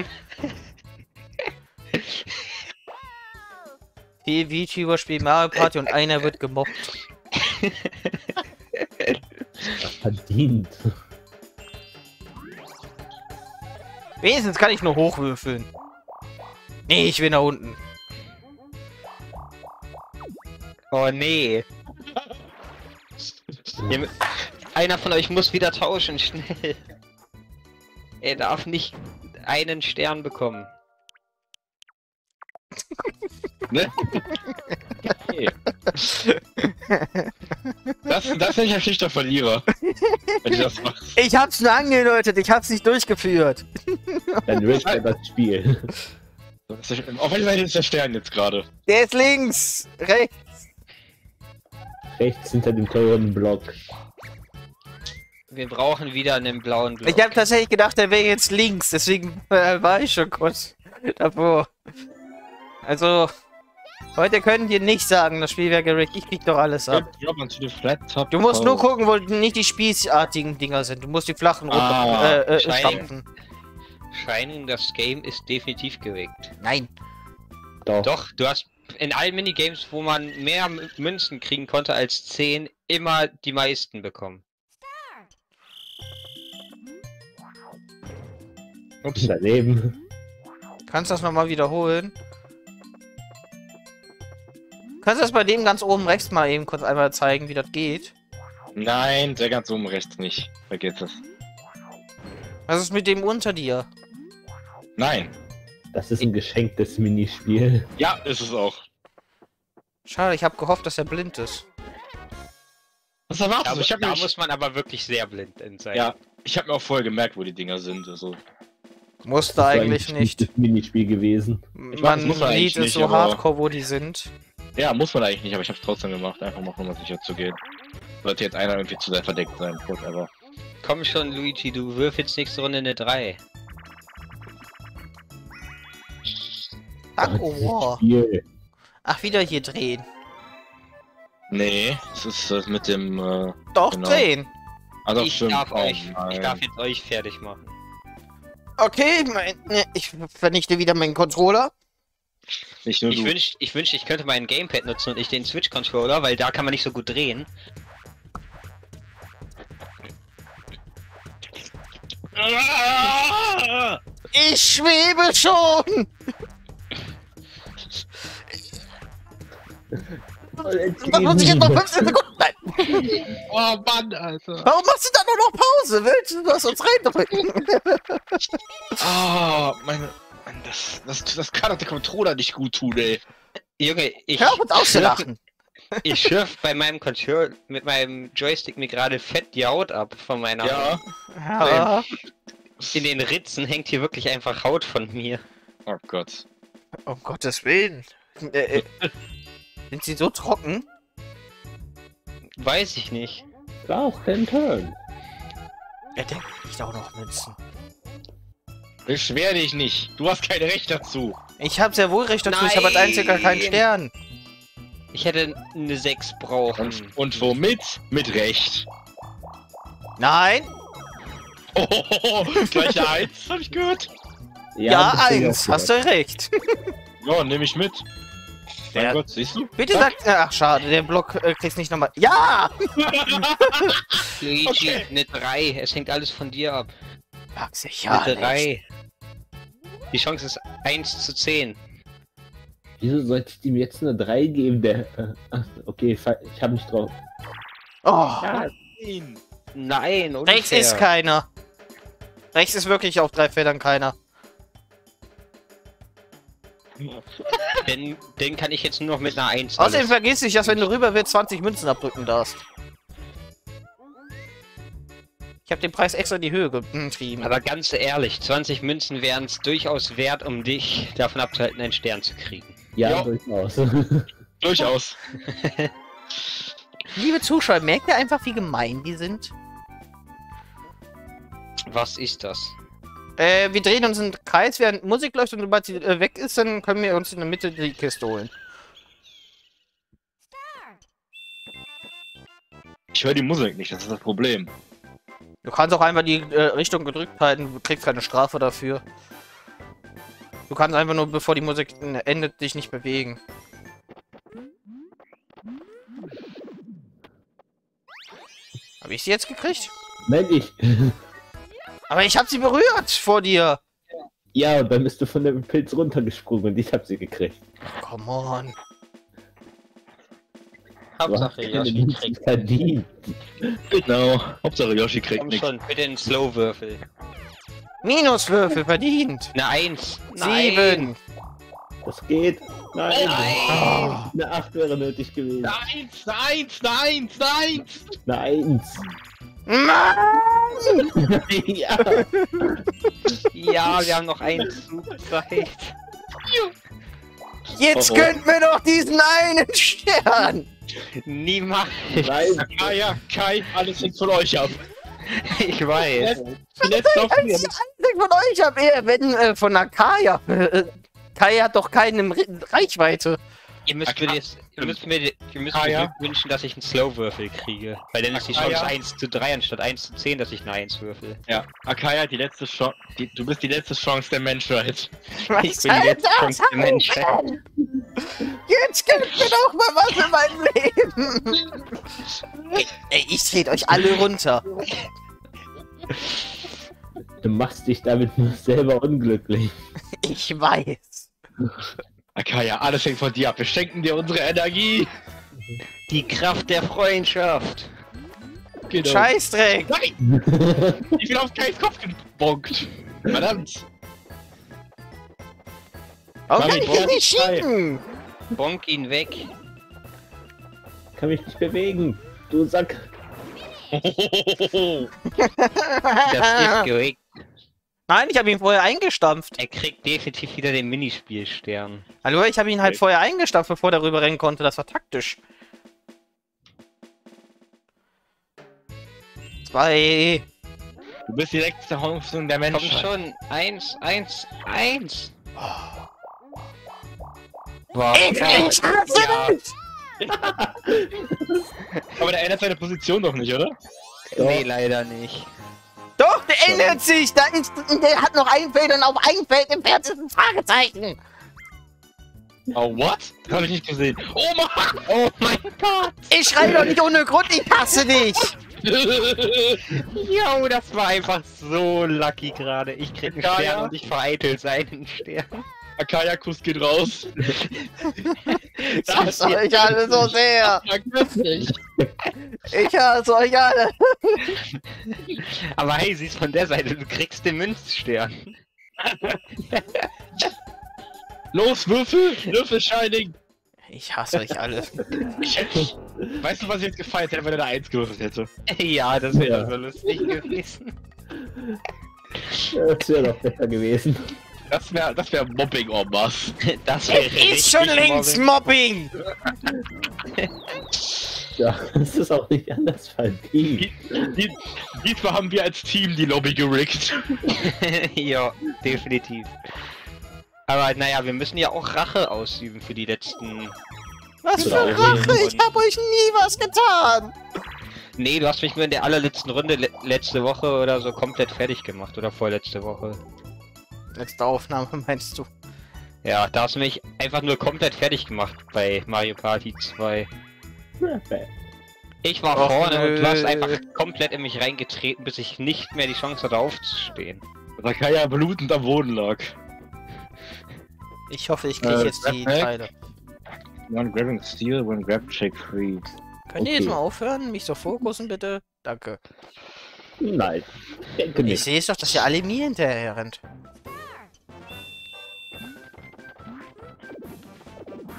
Vier VTuber spielen Mario Party und einer wird gemobbt. Verdient. Wenigstens kann ich nur hochwürfeln. Nee, ich will nach unten. Oh nee. Ihr Einer von euch muss wieder tauschen, schnell. Er darf nicht einen Stern bekommen. Ne? Okay. Das, das ich ein schlichter Verlierer. Wenn ich das mache. Ich hab's nur angedeutet, ich hab's nicht durchgeführt. Dann Rick ja das Spiel. Auf welcher Seite ist der Stern jetzt gerade? Der ist links, rechts. Rechts hinter dem teuren Block. Wir brauchen wieder einen blauen Block. Ich habe tatsächlich gedacht, der wäre jetzt links, deswegen äh, war ich schon kurz davor. Also, heute können die nicht sagen, das Spiel wäre gerickt. Ich krieg doch alles ab. The flat top Du musst nur gucken, wo nicht die spießartigen Dinger sind. Du musst die flachen runter Ah, äh, äh, Shining. stampfen. Shining, das Game ist definitiv gewickt. Nein. Doch. Doch, du hast in allen Minigames, wo man mehr Münzen kriegen konnte als 10, immer die meisten bekommen. Ups. Daneben. Kannst du das nochmal wiederholen? Kannst du das bei dem ganz oben rechts mal eben kurz einmal zeigen, wie das geht? Nein, der ganz oben rechts nicht. Vergiss es. Was ist mit dem unter dir? Nein. Das ist ein geschenktes Minispiel. Ja, ist es auch. Schade, ich habe gehofft, dass er blind ist. Was erwartest du? Ich hab da mich, muss man aber wirklich sehr blind in sein. ja, ich hab mir auch vorher gemerkt, wo die Dinger sind. Also. Musste eigentlich nicht. Das Minispiel gewesen. weiß, Man das muss sieht es nicht, so aber- hardcore, wo die sind. Ja, muss man eigentlich nicht, aber ich hab's trotzdem gemacht, einfach mal um sicher zu gehen. Sollte jetzt einer irgendwie zu sehr verdeckt sein, whatever. Komm schon, Luigi, du würfelst nächste Runde eine 3. Ach, oh, wow. Ach, wieder hier drehen. Nee, es ist das mit dem, äh, Doch, Genau. drehen. also ich, stimmt. darf Oh euch, ich nein. darf jetzt euch fertig machen. Okay, mein, ne, ich vernichte wieder meinen Controller. Nicht nur Ich du. wünschte, ich, wünschte, ich könnte meinen Gamepad nutzen und nicht den Switch-Controller, weil da kann man nicht so gut drehen. Ich schwebe schon! Das muss ich jetzt noch 15 Sekunden. Nein. [LAUGHS] Oh Mann, Alter. Warum machst du da nur noch Pause? Willst du das uns reindrücken? Ah, meine. Mann, das, das, das kann doch der Controller nicht gut tun, ey. Junge, ich, Hör auf uns auszulachen. ich schürf bei meinem Control mit meinem Joystick mir gerade fett die Haut ab von meiner Ja. Ja. In den Ritzen hängt hier wirklich einfach Haut von mir. Oh Gott. Um Gottes Willen. Äh, äh, [LAUGHS] sind sie so trocken? Weiß ich nicht. Last ten turn. Er denkt nicht auch noch Münzen. Beschwer dich nicht. Du hast kein Recht dazu. Ich habe sehr wohl recht dazu, ich habe als einziger keinen Nein. Stern. Ich hätte eine 6 brauchen. Und, und womit? Mit Recht. Nein? Oh, gleich eine [LAUGHS] Eins, hab ich gehört. Ja, eins. auch Hast du recht. Ja, nehme ich mit. Mein Der- Gott, siehst du? Bitte sag... Ach, schade, der Block äh, kriegst nicht nochmal... Ja! [LAUGHS] Luigi, Okay. eine 3. Es hängt alles von dir ab. Mag sicher Eine nicht. 3. Die Chance ist 1 zu 10. Wieso sollte ich ihm jetzt eine 3 geben? Der. Äh, ach, okay, fa- ich habe nicht drauf. Oh, Nein, unfair. rechts ist keiner. Rechts ist wirklich auf drei Feldern keiner. [LAUGHS] Den, den kann ich jetzt nur noch mit einer 1. Außerdem vergiss nicht, dass wenn du rüber willst, 20 Münzen abdrücken darfst. Ich habe den Preis extra in die Höhe getrieben. Aber ganz ehrlich, 20 Münzen wären es durchaus wert, um dich davon abzuhalten, einen Stern zu kriegen. Ja, Ja. durchaus. [LAUGHS] Durchaus. [LAUGHS] Liebe Zuschauer, merkt ihr einfach, wie gemein die sind? Was ist das? Äh, wir drehen uns im Kreis, während Musik läuft und sobald sie äh, weg ist, dann können wir uns in der Mitte die Kiste holen. Ich höre die Musik nicht, das ist das Problem. Du kannst auch einfach die äh, Richtung gedrückt halten, du kriegst keine Strafe dafür. Du kannst einfach nur, bevor die Musik endet, dich nicht bewegen. Habe ich sie jetzt gekriegt? Merk ich. [LAUGHS] Aber ich habe sie berührt vor dir. Ja, und dann bist du von dem Pilz runtergesprungen und ich hab sie gekriegt. Come on. Hauptsache Yoshi kriegt. verdient. Genau. Hauptsache Yoshi kriegt Komm nichts. schon, bitte den Slow-Würfel. Minuswürfel verdient. Eine 1. Sieben. Das geht. Nein. Nein. Eine 8 wäre nötig gewesen. Eins, eins, eins, eins! Eine 1. Mann! [LAUGHS] ja. Ja, wir haben noch einen Zug Zeit. Jetzt Oh, oh. gönnt mir doch diesen einen Stern! Niemals. Nein. [LAUGHS] Ah ja, Kai, alles hängt von euch ab. Ich weiß. Die letzte Hoffnung. einzig von euch hab eher, wenn äh, von Akaya. Äh, Kai hat doch keine Re- Reichweite. Ihr müsst mir, jetzt, ihr müsst mir, ihr müsst Ah, ja. Wünschen, dass ich einen Slow-Würfel kriege. Weil dann ist die Ah, Chance ja. 1 zu 3 anstatt 1 zu 10, dass ich eine 1 würfel. Ja, Akaya, die letzte Chance. Du bist die letzte Chance der Menschheit. [LAUGHS] Was Ich bin die letzte Chance der Menschheit. Jetzt gönnt mir doch mal was in meinem Leben. Ey, ich dreht euch alle runter. Du machst dich damit nur selber unglücklich. Ich weiß. Akaya, alles hängt von dir ab. Wir schenken dir unsere Energie. Die Kraft der Freundschaft. Genau. Scheißdreck. Nein! [LAUGHS] Ich bin auf Kais Kopf gebonkt. Verdammt. Warum kann ich ihn nicht schieben? Bonk ihn weg. Kann mich nicht bewegen. Du Sack. [LAUGHS] Das ist [LAUGHS] geregt. Nein, ich habe ihn vorher eingestampft. Er kriegt definitiv wieder den Minispielstern. Hallo, ich habe ihn halt Okay. vorher eingestampft, bevor er rüber rennen konnte. Das war taktisch. Zwei. Du bist die letzte Hoffnung der Komm Menschheit. schon. Eins, eins, eins. Wow. Ich, ich hasse Ja. Aber der ändert seine Position doch nicht, oder? Nee, leider nicht. Doch, der ändert sich! Da ist, der hat noch ein Feld und auf ein Feld entfernt ist ein Fragezeichen! Oh, what? Das habe ich nicht gesehen. Oh Mann! [LAUGHS] Oh mein Gott. Ich schreie doch nicht ohne Grund, ich hasse dich! [LAUGHS] Jo, das war einfach so lucky gerade. Ich krieg einen Ja, Stern ja. und ich vereitel seinen Stern. Akaya-Kuss geht raus. [LAUGHS] Ich hasse euch alle so sehr! Ich hasse euch alle! Aber hey, siehst von der Seite, du kriegst den Münzstern. Los, Würfel! Würfel Shining! Ich hasse euch alle. Weißt du, was ich jetzt gefeiert hätte, wenn er da 1 gewürfelt hätte? ja, das wäre Ja. so lustig gewesen. Das wäre doch besser gewesen. Das wäre das wär Mobbing en masse. [LAUGHS] Das wäre Ist schon längst Mobbing! Ja, das ist auch nicht anders verdient. Die, die, diesmal haben wir als Team die Lobby gerickt. [LAUGHS] ja, definitiv. Aber naja, wir müssen ja auch Rache ausüben für die letzten. Was für Genau. Rache! Ich hab euch nie was getan! Nee, du hast mich nur in der allerletzten Runde le letzte Woche oder so komplett fertig gemacht oder vorletzte Woche. Letzte Aufnahme [LAUGHS] meinst du? Ja, da hast du mich einfach nur komplett fertig gemacht bei Mario Party 2. Ich war Och, vorne und du hast nö. einfach komplett in mich reingetreten, bis ich nicht mehr die Chance hatte aufzustehen. Akaya blutend am Boden lag. Ich hoffe, ich kriege Äh, jetzt die Backpack? Teile. One grabbing steel, one grab check free. Könnt ihr Okay. jetzt mal aufhören, mich so fokussen, bitte? Danke. Nein, denke Ich nicht. sehe es doch, dass ihr alle mir hinterher rennt.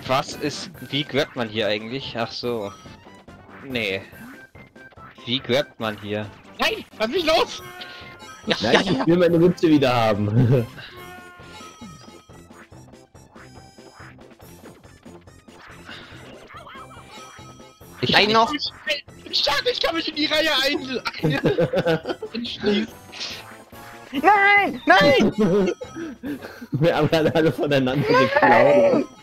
Was ist. Wie grabt man hier eigentlich? Ach so. Nee. Wie grabt man hier? Nein! Lass mich los! Ja, Nein, ja, ja, ja. ich will meine Münze wieder haben. [LAUGHS] Ich Nein, noch. Ich bin stark, ich kann mich in die Reihe [LAUGHS] ein einschließen. [LAUGHS] Nein! Nein! Wir haben gerade alle voneinander geklaut.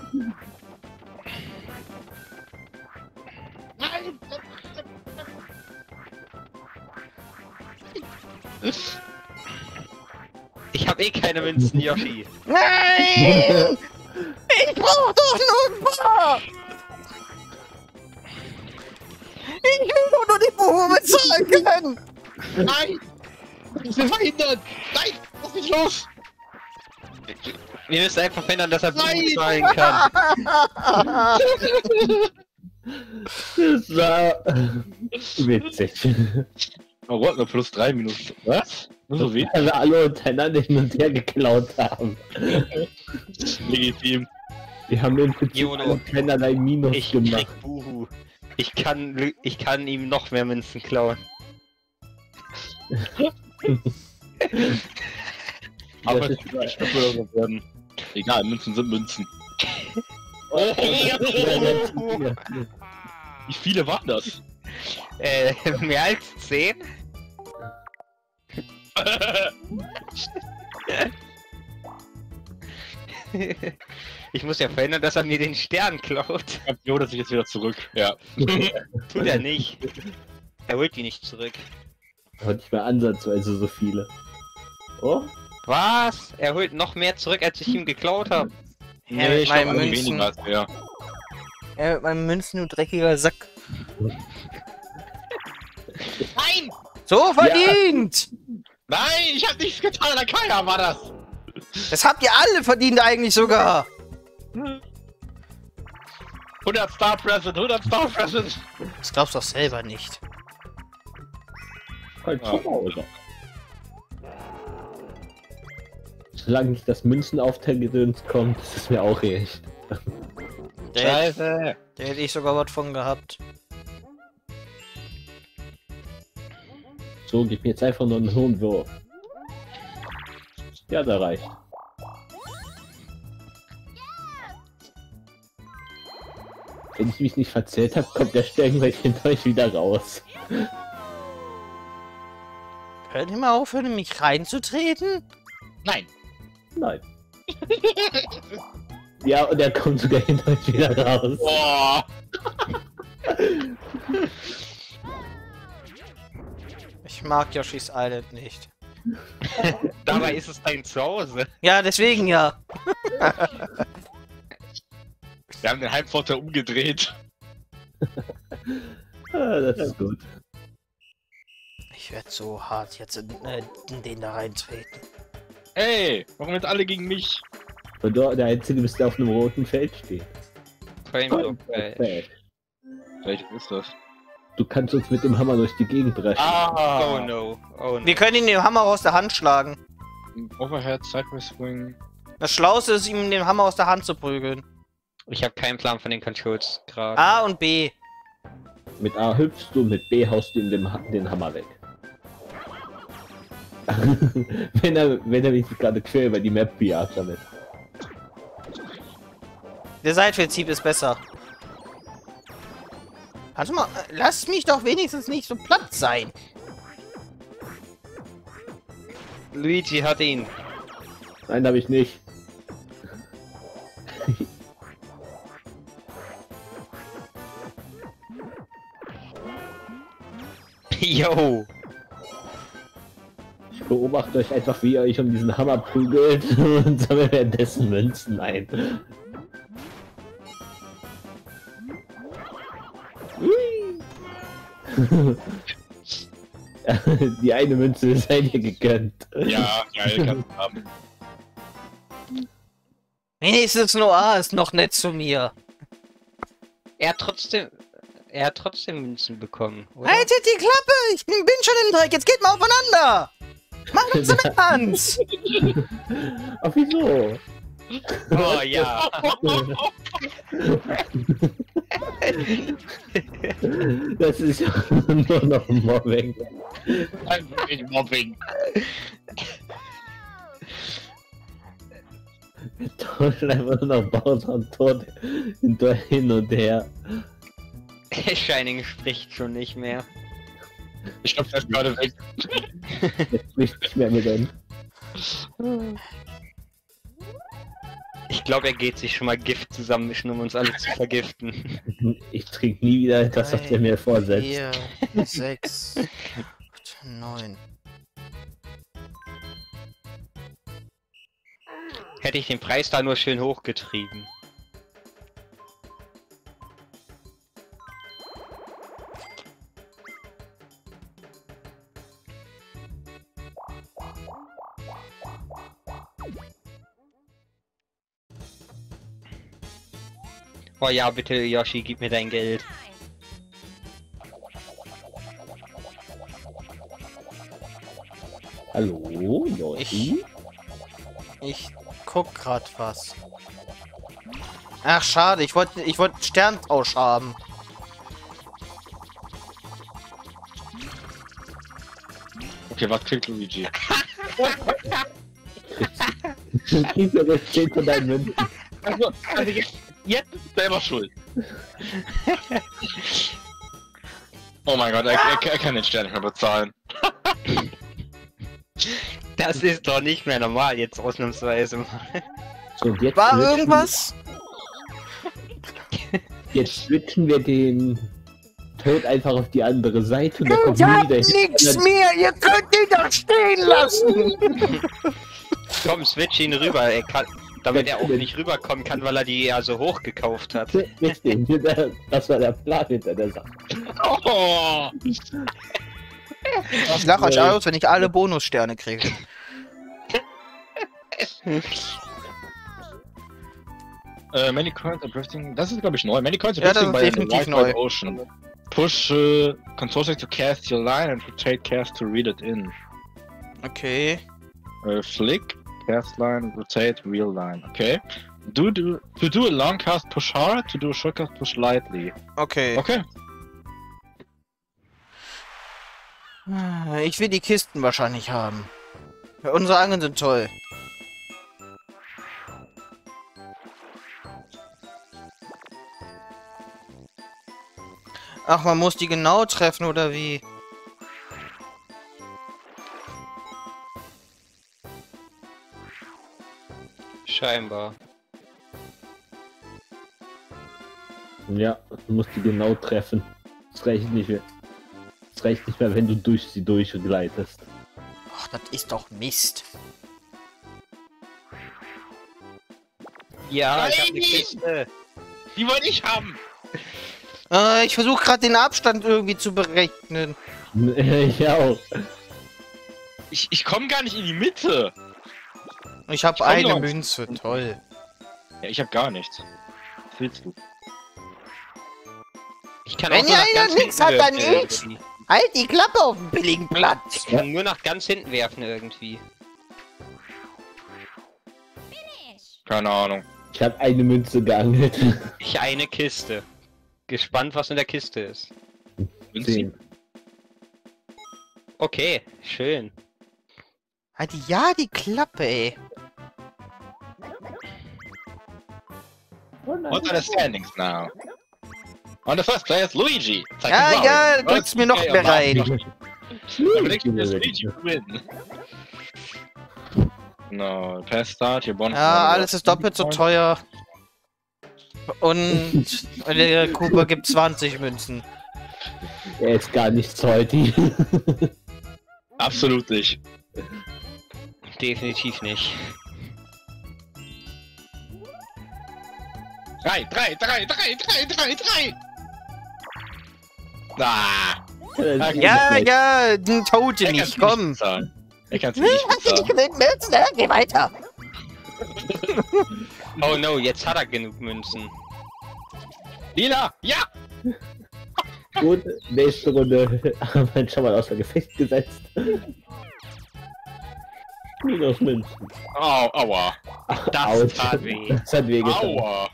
Keine Münzen, Yoshi. Nein! Ich brauch doch nur ein paar! Ich will doch nur die Buche bezahlen können! Nein! Ich will verhindern! Nein! Lass mich los! Wir müssen einfach verhindern, dass er Nein! Blumen zahlen kann. [LAUGHS] Das war witzig. Oh, what? Nur plus 3 Minuten. Was? Nur so wie? Weil wir alle untereinander hin und her geklaut haben. Legitim. Wir haben im Prinzip alle keinerlei Minus Ich gemacht. krieg Buhu. Ich kann, ich kann ihm noch mehr Münzen klauen. [LAUGHS] Aber Das es ist- wird so werden. Egal, Münzen sind Münzen. Oh. [LAUGHS] Wie viele waren das? Äh, [LAUGHS] mehr als 10? Ich muss ja verhindern, dass er mir den Stern klaut. Ich dass ich jetzt wieder zurück. Ja. [LAUGHS] Tut er nicht. Er holt die nicht zurück. Hat nicht mehr ansatzweise so viele. Oh, Was? Er holt noch mehr zurück, als ich ihm geklaut habe. Ja, Nee, mit ich glaube, meinen alle Münzen. weniger als er. Ja, mit meinen Münzen, du dreckiger Sack. [LAUGHS] Nein! So verdient! Nein, ich hab nichts getan, der Kaya war das! Das habt ihr alle verdient eigentlich sogar. 100 Star Present, 100 Star Present! Das glaubst du doch selber nicht. halt Ja. Solange nicht das Münzenaufteilgedöns kommt, ist es mir auch recht. Da, Scheiße! da hätte ich sogar was von gehabt. So, gib mir jetzt einfach nur einen hohen Wurf. Ja, da reicht. Wenn ich mich nicht verzählt habe, kommt der Stern gleich hinter euch wieder raus. Könnt ihr mal aufhören, in mich reinzutreten? Nein! Nein. ja, und er kommt sogar hinter euch wieder raus. Boah! [LAUGHS] Ich mag Yoshi's Island nicht. [LAUGHS] Dabei ist es dein Zuhause. Ja, deswegen ja. [LAUGHS] Wir haben den Halbvorteil umgedreht. Ah, das ist gut. Ich werde so hart jetzt in, äh, in den da reintreten. Ey, warum jetzt alle gegen mich? Und du, der Einzige bist, der auf einem roten Feld steht. Flash. Feld. Welches ist das? Du kannst uns mit dem Hammer durch die Gegend brechen. Oh no. Oh no. Wir können ihn den Hammer aus der Hand schlagen. Overhead, Sideways Swing. Das Schlauste ist, ihm den Hammer aus der Hand zu prügeln. Ich habe keinen Plan von den Controls gerade. A und B. Mit A hüpfst du, mit B haust du ihm den, Ha- den Hammer weg. [LAUGHS] wenn er, wenn er mich gerade quer über die Map bejagt damit. Der Seitprinzip ist besser. Warte mal, äh, lass mich doch wenigstens nicht so platt sein. Luigi hat ihn. Nein, habe ich nicht. [LAUGHS] Yo. Ich beobachte euch einfach, wie ihr euch um diesen Hammer prügelt [LAUGHS] und sammle währenddessen Münzen ein. [LAUGHS] Die eine Münze sei dir gegönnt. Ja, geil, kannst du haben. Wenigstens Noah ist noch nett zu mir. Er hat trotzdem. Er hat trotzdem Münzen bekommen, oder? Haltet die Klappe! Ich bin schon im Dreck. Jetzt geht mal aufeinander! Macht uns im Ernst! [LAUGHS] Ach, wieso? Oh ja. [LAUGHS] [LAUGHS] Das ist ja [LAUGHS] nur noch Mobbing. Einfach nicht Mobbing. Wir tauschen einfach nur noch Bowser und Tod hin und her. Shining spricht schon nicht mehr. Ich glaube, der ist gerade weg. [LAUGHS] Jetzt spricht nicht mehr mit uns. Ich glaube, er geht sich schon mal Gift zusammenmischen, um uns alle zu vergiften. Ich trinke nie wieder das, was der mir vorsetzt. Vier, sechs, acht, neun. Hätte ich den Preis da nur schön hochgetrieben. Oh ja, bitte Yoshi, gib mir dein Geld. Hallo, Yoshi? Ich guck grad was. Ach, schade. Ich wollte ich wollte Sterntausch haben. Okay, was kriegt Luigi? Du kriegst ja jetzt 10 von deinen Münzen. Also, also jetzt, jetzt ist er selber schuld. [LAUGHS] oh mein Gott, er, er, er kann den Stern nicht mehr bezahlen. [LAUGHS] Das ist doch nicht mehr normal, jetzt ausnahmsweise mal. So, jetzt War switchen- irgendwas? Jetzt switchen wir den Tod einfach auf die andere Seite und Ich hab nix mehr. Ihr könnt ihn doch stehen lassen. [LAUGHS] Komm, switch ihn rüber, er kann, damit er auch nicht rüberkommen kann, weil er die ja so hoch gekauft hat. [LAUGHS] Richtig, [LAUGHS] das war der Plan hinter der Sache. Oh, Ich lach euch aus, wenn ich alle Bonussterne kriege. äh, many coins are drifting. Das ist, glaube ich, neu. Many coins are Ja, das drifting ist by the wide, wide neu. ocean. Push uh, control stick to cast your line and rotate cast to read it in. Okay. Uh, flick, cast line, rotate, real line. Okay. Do, do, to do a long cast, push hard. To do a short cast, push lightly. Okay. Okay. Ich will die Kisten wahrscheinlich haben. Unsere Angeln sind toll. Ach, man muss die genau treffen, oder wie? Scheinbar. Ja, du musst die genau treffen. Es reicht nicht mehr. Es reicht nicht mehr, wenn du durch sie durchgleitest. Ach, das ist doch Mist. Ja, ich hab eine Nein! Kiste. Die wollte ich haben. Äh, ich versuche gerade den Abstand irgendwie zu berechnen. [LAUGHS] ich auch. Ich, ich komme gar nicht in die Mitte. Ich habe eine noch. Münze, toll. Ja, ich habe gar nichts. Was willst du? Ich kann Wenn auch ja einer hinten hat, dann nix. Halt die Klappe auf dem billigen Platz. Ich kann nur nach ganz hinten werfen irgendwie. Keine Ahnung. Ich habe eine Münze geangelt. [LAUGHS] Ich eine Kiste. Gespannt, was in der Kiste ist. Zehn. Okay, schön. Halt ja die Klappe, ey. What are the standings now? On the first player is Luigi. Like Ja, wow, ja, drück's mir noch mehr rein. Luigi win. No, pass start, your bonus. Ja, alles ist doppelt so teuer. Und der Cooper gibt 20 Münzen. Er ist gar nicht salty. Absolut nicht. Definitiv nicht. Drei, drei, drei, drei, drei, drei, drei! Ah! Ja, ja, ein Tote nicht, kann's komm. bezahlen. Er kann es nicht Münzen, ne? Geh weiter. Oh no, jetzt hat er genug Münzen. Lila! Ja! Gut, nächste Runde [LAUGHS] haben wir schon mal außer Gefecht gesetzt. Minus Münzen. Au, aua. Das tat weh. Das hat wehgetan. Aua.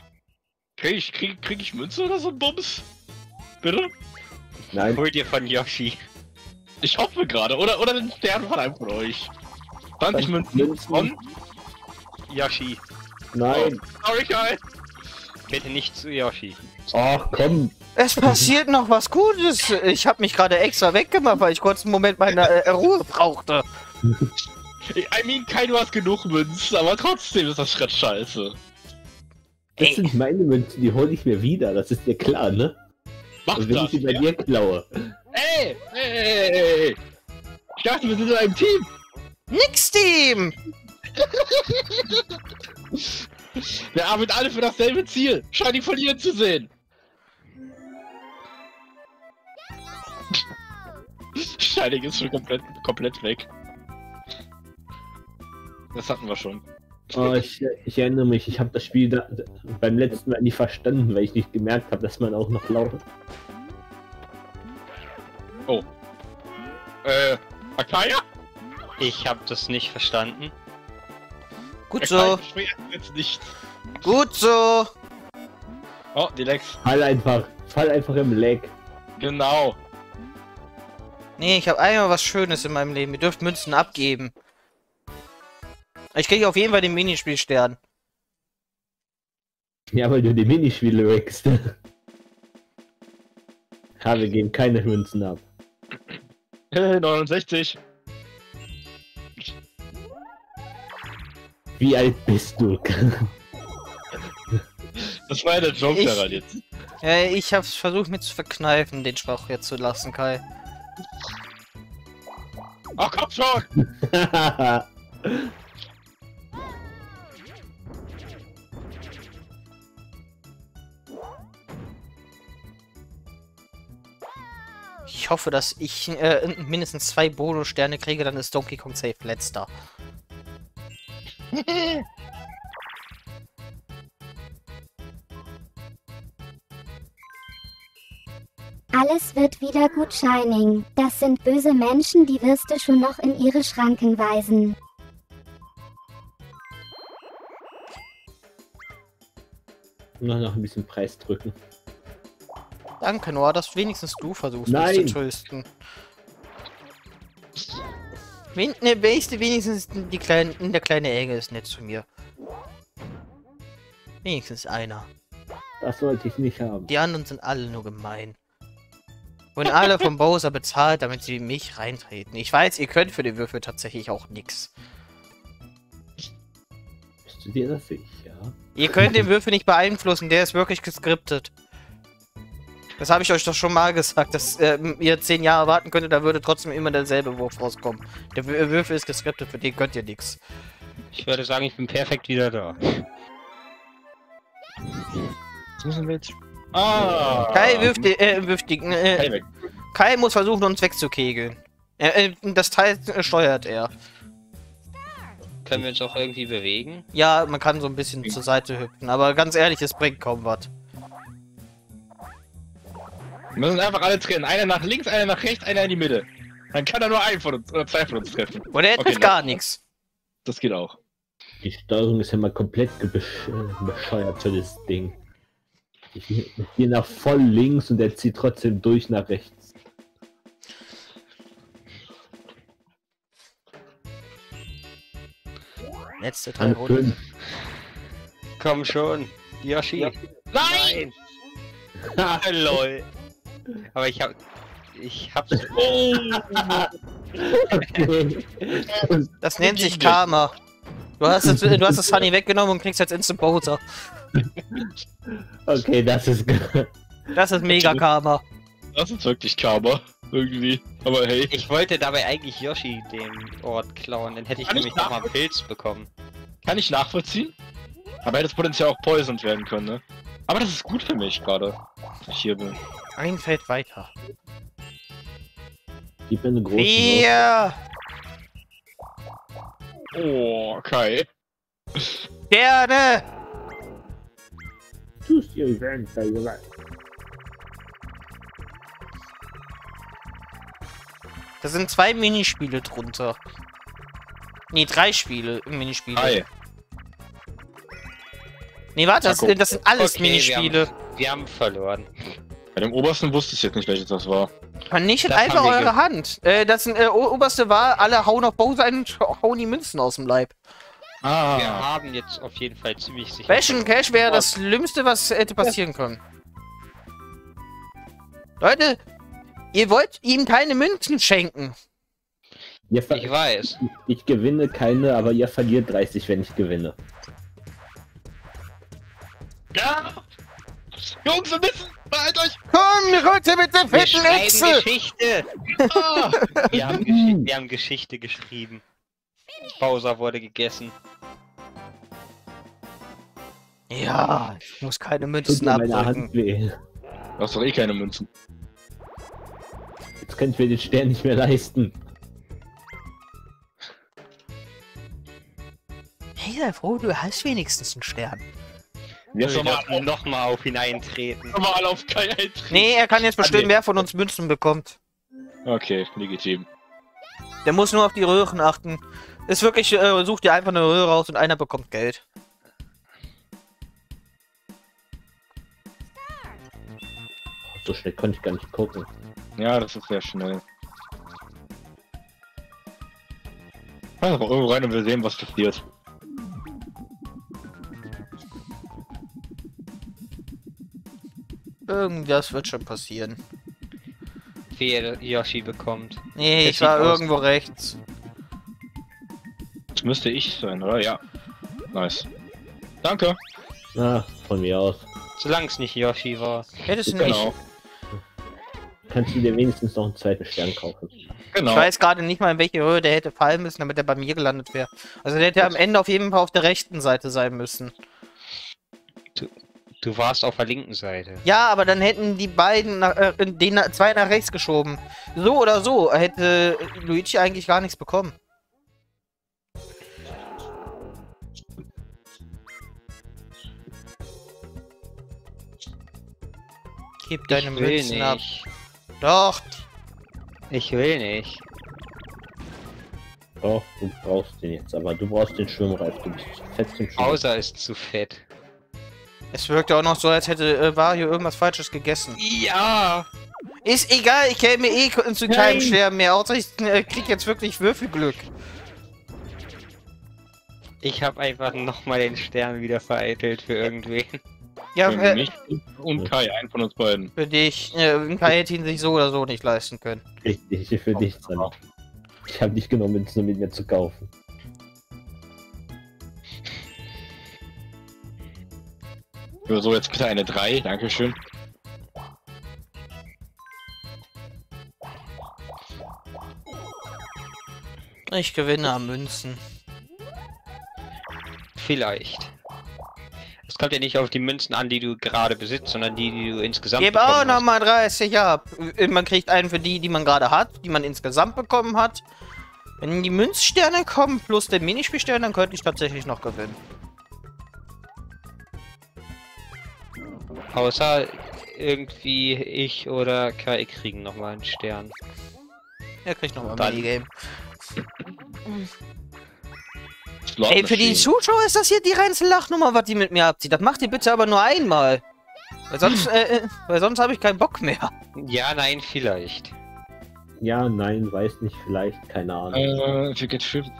Krieg ich, krieg, krieg ich Münze oder so ein Bums? Bitte? Nein, Hol dir von Yoshi. Ich hoffe gerade. Oder, oder den Stern von einem von euch. 20 Münzen. Münzen. Von? Yoshi. nein. Sorry, Kai. Bitte nicht zu Yoshi. Ach komm. Es passiert noch was Gutes. Ich habe mich gerade extra weggemacht, weil ich kurz einen Moment meine äh, Ruhe brauchte. [LAUGHS] I mean, Kai, du hast genug Münzen, aber trotzdem ist das Schritt scheiße. Das Ey. sind meine Münzen, die hole ich mir wieder. Das ist dir klar, ne? Mach Und wenn ich das. sie bei Ja? dir klaue. Ey, ey, ey, ey, ey. Ich dachte, wir sind in einem Team. Nix, Team! [LAUGHS] Wir arbeiten alle für dasselbe Ziel. Die verlieren zu sehen. [LAUGHS] Shining ist schon komplett, komplett weg. Das hatten wir schon. Oh, ich, ich erinnere mich, ich habe das Spiel da, beim letzten Mal nicht verstanden, weil ich nicht gemerkt habe, dass man auch noch laut. Äh, Akaya? Ich hab das nicht verstanden. Gut so, jetzt nicht. gut so. Oh, die Lex. Fall einfach, fall einfach im Leck. Genau. Nee, ich habe einmal was Schönes in meinem Leben. Ihr dürft Münzen abgeben. Ich kriege auf jeden Fall den Minispielstern. Ja, weil du die Minispiele wächst. [LAUGHS] ja, wir geben keine Münzen ab. [LAUGHS] Äh, 69. Wie alt bist du? [LAUGHS] Das war ja der Joke Ich- daran jetzt. Ja, ich hab's versucht mir zu verkneifen, den Spruch jetzt zu lassen, Kai. Ach komm schon! Hoffe, dass ich äh, mindestens zwei Bonussterne kriege, dann ist Donkey Kong safe letzter. [LAUGHS] Alles wird wieder gut, Shining. Das sind böse Menschen, die wirst du schon noch in ihre Schranken weisen. Noch ein bisschen Preis drücken. Danke, Noah, dass wenigstens du versuchst, Nein. mich zu trösten. Wen, ne, wenigstens, die kleine, der kleine Engel ist nett zu mir. Wenigstens einer. Das sollte ich nicht haben. Die anderen sind alle nur gemein. Wurden alle vom Bowser bezahlt, damit sie mich reintreten. Ich weiß, ihr könnt für die Würfel tatsächlich auch nix. Bist du dir das sicher? Ihr könnt den Würfel nicht beeinflussen, der ist wirklich geskriptet. Das habe ich euch doch schon mal gesagt, dass ähm, ihr zehn Jahre warten könntet, da würde trotzdem immer derselbe Wurf rauskommen. Der Wür- Würfel ist geskriptet, für den könnt ihr nichts. Ich würde sagen, ich bin perfekt wieder da. Was müssen wir jetzt? Ah! Kai wirft, die- äh, wirft die, äh. Kai muss versuchen, uns wegzukegeln. Äh, äh, das Teil äh, steuert er. Können wir uns auch irgendwie bewegen? Ja, man kann so ein bisschen zur Seite hüpfen, aber ganz ehrlich, es bringt kaum was. Wir müssen einfach alle trennen. Einer nach links, einer nach rechts, einer in die Mitte. Dann kann er nur einen von uns oder zwei von uns treffen. Oder er Okay, trifft ne. gar nichts. Das geht auch. Die Steuerung ist ja mal komplett äh, bescheuert für das Ding. Ich, gehe nach voll links und er zieht trotzdem durch nach rechts. Letzte drei Runden. Komm schon, Yoshi. Nein! Ah, [LAUGHS] lol. [LAUGHS] Aber ich hab... Ich hab's... [LAUGHS] [LAUGHS] Das nennt sich Karma. Du hast, es, du hast das Honey weggenommen und kriegst jetzt Instant Bowser. okay, das ist. Das ist mega Karma. Das ist wirklich Karma. Irgendwie. Aber hey. Ich wollte dabei eigentlich Yoshi den Ort klauen, dann hätte ich Kann ich nämlich nochmal einen? Pilz bekommen. Kann ich nachvollziehen. Aber hätte es potenziell auch poisoned werden können, ne? Aber das ist gut für mich gerade. dass Ich hier bin. Ein Feld weiter. Gib mir eine große. Vier! Oh, Kai. Gerne! Choose your event, you like. Da sind zwei Minispiele drunter. Nee, drei Spiele. Minispiele. Kai. Nee, warte, das, das sind alles Okay, Minispiele. Wir haben verloren. Bei dem obersten wusste ich jetzt nicht, welches das war. Man nicht Das einfach wir eure Hand. Äh, das äh, oberste war, alle hauen auf Bowser ein und hauen die Münzen aus dem Leib. Wir Ah. haben jetzt auf jeden Fall ziemlich sicher... Fashion Cash wäre das Schlimmste, was hätte passieren können. Leute, ihr wollt ihm keine Münzen schenken. Ich weiß. ich gewinne keine, aber ihr verliert 30, wenn ich gewinne. Ja! Jungs, wir müssen! Behalt euch! Komm, runter mit der Wir fetten schreiben Echse! Geschichte! Ah! [LAUGHS] Wir haben, [LAUGHS] Geschi wir haben Geschichte geschrieben. Bowser wurde gegessen. Ja, ich muss keine Münzen abdrücken. Hand weh. Du hast doch eh keine Münzen. Jetzt kann ich mir den Stern nicht mehr leisten. Hey, sei froh, du hast wenigstens einen Stern. Wir nochmal noch mal auf ihn eintreten. nochmal auf Kai eintreten. Nee, er kann jetzt bestimmen, nee. wer von uns Münzen bekommt. Okay, legitim. Der muss nur auf die Röhren achten. Ist wirklich, äh, such dir einfach eine Röhre raus und einer bekommt Geld. so schnell konnte ich gar nicht gucken. Ja, das ist sehr schnell. Aber irgendwo rein und wir sehen, was passiert. Irgendwas wird schon passieren. Wie er Yoshi bekommt. Nee, Der ich war aus- irgendwo rechts. Das müsste ich sein, oder? Ja. Nice. Danke. Na, von mir aus. Solange es nicht Yoshi war. Hättest du Genau. nicht. Kannst du dir wenigstens noch einen zweiten Stern kaufen. Genau. Ich weiß gerade nicht mal, in welche Höhe der hätte fallen müssen, damit er bei mir gelandet wäre. Also der hätte am Ende auf jeden Fall auf der rechten Seite sein müssen. Du warst auf der linken Seite. Ja, aber dann hätten die beiden nach, äh, den zwei nach rechts geschoben. So oder so hätte Luigi eigentlich gar nichts bekommen. Gib deine ich Münzen ab. Doch. Ich will nicht. Doch, du brauchst den jetzt, aber du brauchst den Schwimmreif. Du bist zu fett zum Schwimmen. Außer ist zu fett. Es wirkt auch noch so, als hätte äh, Wario irgendwas Falsches gegessen. Ja! Ist egal, ich käme eh zu keinem. Sterben mehr, außer ich äh, krieg jetzt wirklich Würfelglück. Ich habe einfach nochmal den Stern wieder vereitelt für irgendwen. Ja, Für äh, mich und Kai, einen von uns beiden. für dich. Äh, Kai hätte ihn sich so oder so nicht leisten können. Richtig, für dich, Sam. Ich habe dich genommen, um ihn mir zu kaufen. So, jetzt bitte eine 3, Dankeschön. Ich gewinne am Münzen. Vielleicht. Es kommt ja nicht auf die Münzen an, die du gerade besitzt, sondern die, die du insgesamt Gebe auch nochmal 30 ab. Man kriegt einen für die, die man gerade hat, die man insgesamt bekommen hat. Wenn die Münzsterne kommen plus der Minispielstern, dann könnte ich tatsächlich noch gewinnen. Außer irgendwie ich oder Kai kriegen nochmal einen Stern. Er kriegt nochmal ein Dann- Minigame. Ey, für die. Zuschauer ist das hier die reinste Lachnummer, was die mit mir abzieht. Das macht ihr bitte aber nur einmal. Weil sonst, äh, äh, weil sonst habe ich keinen Bock mehr. Ja, nein, vielleicht. Ja, nein, weiß nicht, vielleicht, keine Ahnung. Äh, wir get shift.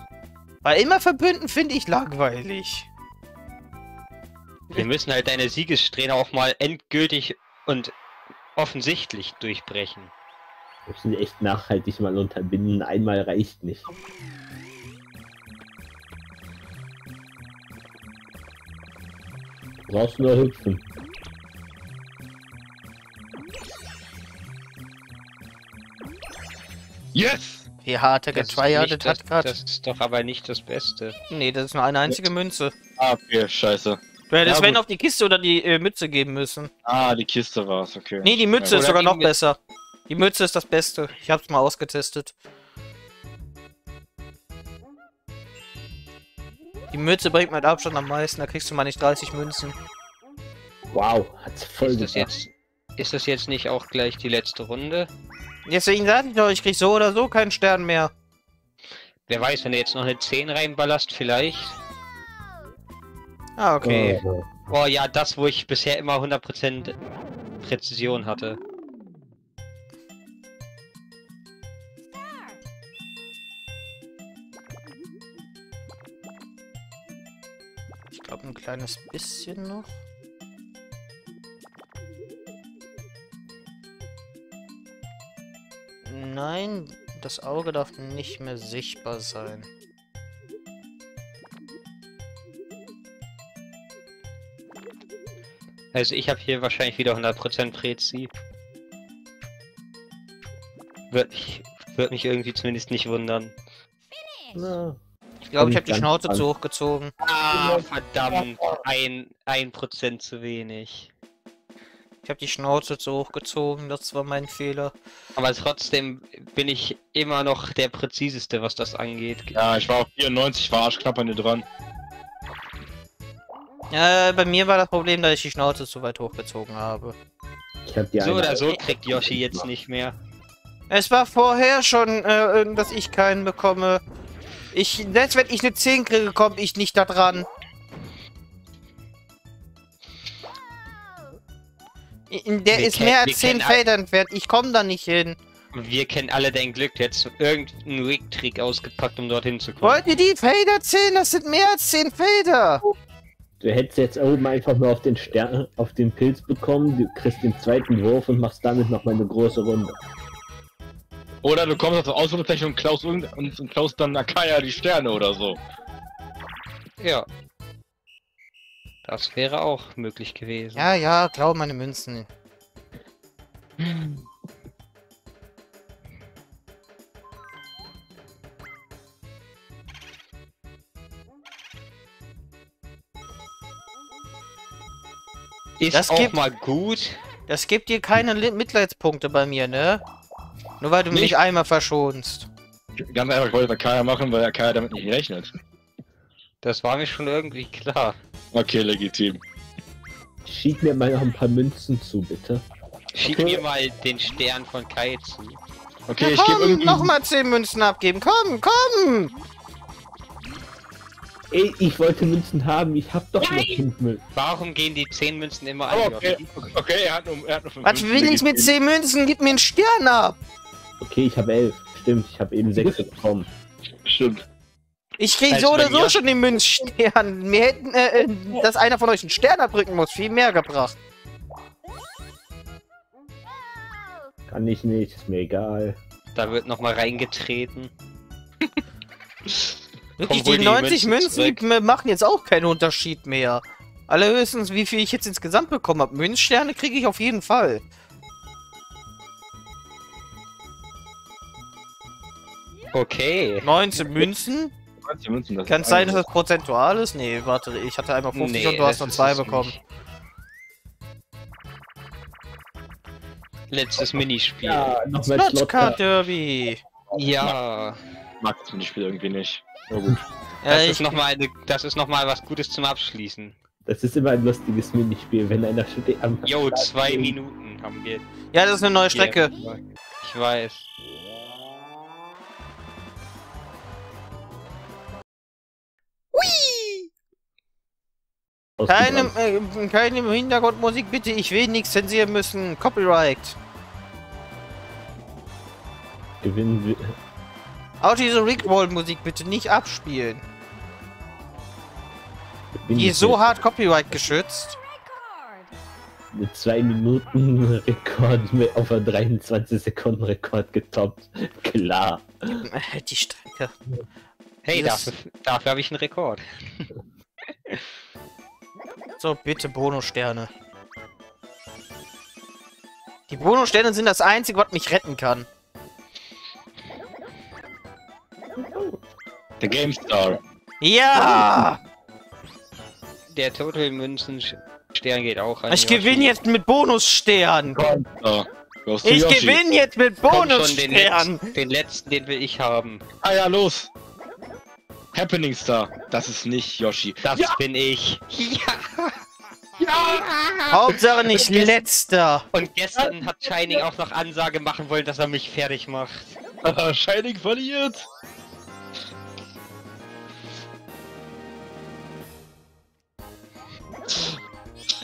Weil immer verbünden finde ich langweilig. Wir müssen halt deine Siegessträhne auch mal endgültig und offensichtlich durchbrechen. Wir müssen echt nachhaltig mal unterbinden. Einmal reicht nicht. Du brauchst nur hüpfen. Yes! Wie hart er Das ist getryhardet hat gerade. das ist doch aber nicht das Beste. Nee, das ist nur eine einzige Münze. Ah, okay, scheiße. Du hättest Ja, wenn auf die Kiste oder die äh, Mütze geben müssen. Ah, die Kiste war's, okay. Nee, die Mütze Ja, ist sogar noch besser. Die Mütze ist das Beste. Ich hab's mal ausgetestet. Die Mütze bringt mit Abstand am meisten, da kriegst du mal nicht 30 Münzen. Wow, hat's voll Ist das jetzt, ist das jetzt nicht auch gleich die letzte Runde? Deswegen sag ich doch, ich krieg so oder so keinen Stern mehr. Wer weiß, wenn du jetzt noch eine 10 reinballerst, vielleicht. Ah, okay. Oh, Oh ja, das, wo ich bisher immer 100% Präzision hatte. Ich glaube ein kleines bisschen noch. Nein, das Auge darf nicht mehr sichtbar sein. Also ich habe hier wahrscheinlich wieder 100% Prezi. Wird mich, wird mich irgendwie zumindest nicht wundern. Ich glaube, ich habe die Schnauze dran. zu hoch gezogen. Ah, verdammt. Ein, ein Prozent zu wenig. Ich habe die Schnauze zu hoch gezogen, das war mein Fehler. Aber trotzdem bin ich immer noch der präziseste, was das angeht. Ja, ich war auf 94, war arschknapp an dir dran. Äh, bei mir war das Problem, dass ich die Schnauze zu weit hochgezogen habe. ich hab die So oder so kriegt Yoshi jetzt nicht mehr. Es war vorher schon, äh, dass ich keinen bekomme. Ich, selbst wenn ich eine 10 kriege, komme ich nicht da dran. Der Wir ist kennen- mehr als 10 kennen all- Felder entfernt. Ich komme da nicht hin. Wir kennen alle dein Glück. Du hättest irgendeinen Rig-Trick ausgepackt, um dorthin zu kommen. Wollt ihr die Felder zählen? Das sind mehr als 10 Felder. Du hättest jetzt oben einfach nur auf den Stern, auf den Pilz bekommen, du kriegst den zweiten Wurf und machst damit nochmal eine große Runde. Oder du kommst auf Ausrufezeichen und klaust, und, und klaust dann Akaya die Sterne oder so. Ja. Das wäre auch möglich gewesen. Ja, ja, klau meine Münzen. Ist Das auch gibt- mal gut. Das gibt dir keine Mitleidspunkte bei mir, ne? Nur weil du mich Nicht. einmal verschonst. Ganz einfach, ich wollte Akaya machen, weil Akaya damit nicht rechnet. Das war mir schon irgendwie klar. Okay, legitim. Schieb mir mal noch ein paar Münzen zu, bitte. Schieb Okay. mir mal den Stern von Kai zu. Okay, Ja, ich gebe komm, irgendwie... nochmal 10 Münzen abgeben. Komm, komm. Ey, ich wollte Münzen haben, ich hab doch noch fünf Münzen. Warum gehen die 10 Münzen immer Oh, an? okay, okay, er hat nur, er hat nur fünf Was Münzen, will ich mit legitim. 10 Münzen? Gib mir einen Stern ab. Okay, ich habe elf. Stimmt, ich habe eben sechs bekommen. Stimmt. Ich krieg Also so oder so schon den Münzstern. Mir hätten, äh, äh, dass einer von euch einen Stern abdrücken muss, viel mehr gebracht. Kann ich nicht, ist mir egal. Da wird nochmal reingetreten. [LAUGHS] Wirklich, die die 90 Münzen Münzen m- machen jetzt auch keinen Unterschied mehr. Allerhöchstens, wie viel ich jetzt insgesamt bekommen habe. Münzsterne kriege ich auf jeden Fall. Okay. 19 Münzen? 20 Münzen, das Kann es sein, dass das prozentual ist? Nee, warte, ich hatte einmal 50 Nee, und du hast noch ist zwei es bekommen. nicht. Letztes Minispiel. Ja, Slotcard. Derby. Ja. Ich mag das Minispiel irgendwie nicht. Na gut. Das ist nochmal eine, das ist noch mal was Gutes zum Abschließen. Das ist immer ein lustiges Minispiel, wenn einer steht am. Jo, zwei Minuten haben wir. ja, das ist eine neue Strecke. Ich weiß. Keine, äh, keine Hintergrundmusik, bitte. Ich will nichts zensieren müssen. Copyright. Gewinnen wir. Auch diese Rickroll-Musik bitte nicht abspielen. gewinnen Die ist so hart Copyright geschützt. Mit 2 Minuten [LAUGHS] Rekord mit auf einen 23 Sekunden Rekord getoppt. [LAUGHS] Klar. Äh, [LAUGHS] Die Strecke. Hey, dafür, dafür habe ich einen Rekord. So, bitte Bonussterne. Die Bonussterne sind das Einzige, was mich retten kann. Der GameStar. Ja! Der Total Münzen Stern geht auch an. Ich gewinne jetzt mit Bonusstern. To Ich gewinne jetzt mit den Bonusstern. letzten, den letzten, den will ich haben. Ah ja, los. Happening Star. Das ist nicht Yoshi. Das Ja. bin ich. Ja. Hauptsache nicht Und letzter. Und gestern hat Shining auch noch Ansage machen wollen, dass er mich fertig macht. [LAUGHS] Shining verliert.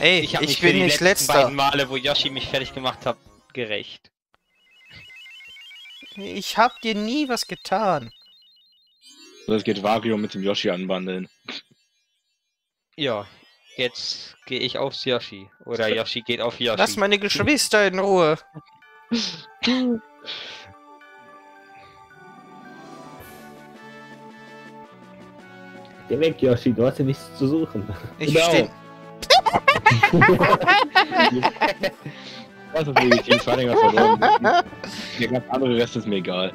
Ey, Ich ich, bin die nicht letzten letzter. beiden Male, wo Yoshi mich fertig gemacht hat, gerecht. Ich hab dir nie was getan. Jetzt geht Wario mit dem Yoshi anbandeln. Ja, jetzt gehe ich aufs Yoshi. Oder [LAUGHS] Yoshi geht auf Yoshi. Lass meine Geschwister in Ruhe. Geh weg, Yoshi, du hast hier nichts zu suchen. Ich Genau. steh... Das ist legitim, Shining hat verloren. Der ganz andere Rest ist mir egal.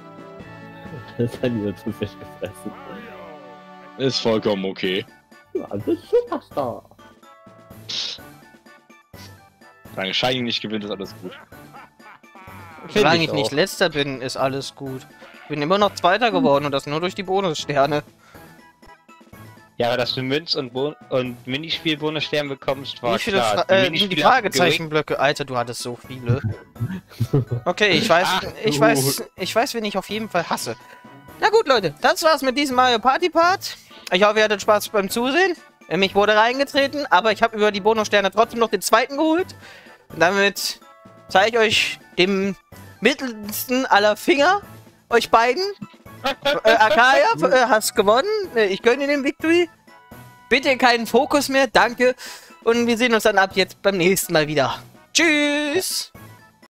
Das hat dieser zu Fisch gefressen. Ist vollkommen okay. Ja, du bist Superstar. Solange Shining nicht gewinnt, ist alles gut. Solange ich ich nicht letzter bin, ist alles gut. Ich bin immer noch zweiter geworden und das nur durch die Bonussterne. Ja, aber dass du Münz und, Bon und Minispiel-Bonusstern bekommst, war Wie viele klar. Fra Die äh, die Fragezeichenblöcke? Alter, du hattest so viele. Okay, ich weiß, Ach, ich weiß, ich weiß, wen ich auf jeden Fall hasse. Na gut, Leute, das war's mit diesem Mario Party Part. Ich hoffe, ihr hattet Spaß beim Zusehen. Mich wurde reingetreten, aber ich habe über die Bonussterne trotzdem noch den zweiten geholt. Damit zeige ich euch dem mittelsten aller Finger, euch beiden. Äh, Akaya, äh, hast gewonnen. Äh, Ich gönne dir den Victory. Bitte keinen Fokus mehr, danke. Und wir sehen uns dann ab jetzt beim nächsten Mal wieder. Tschüss!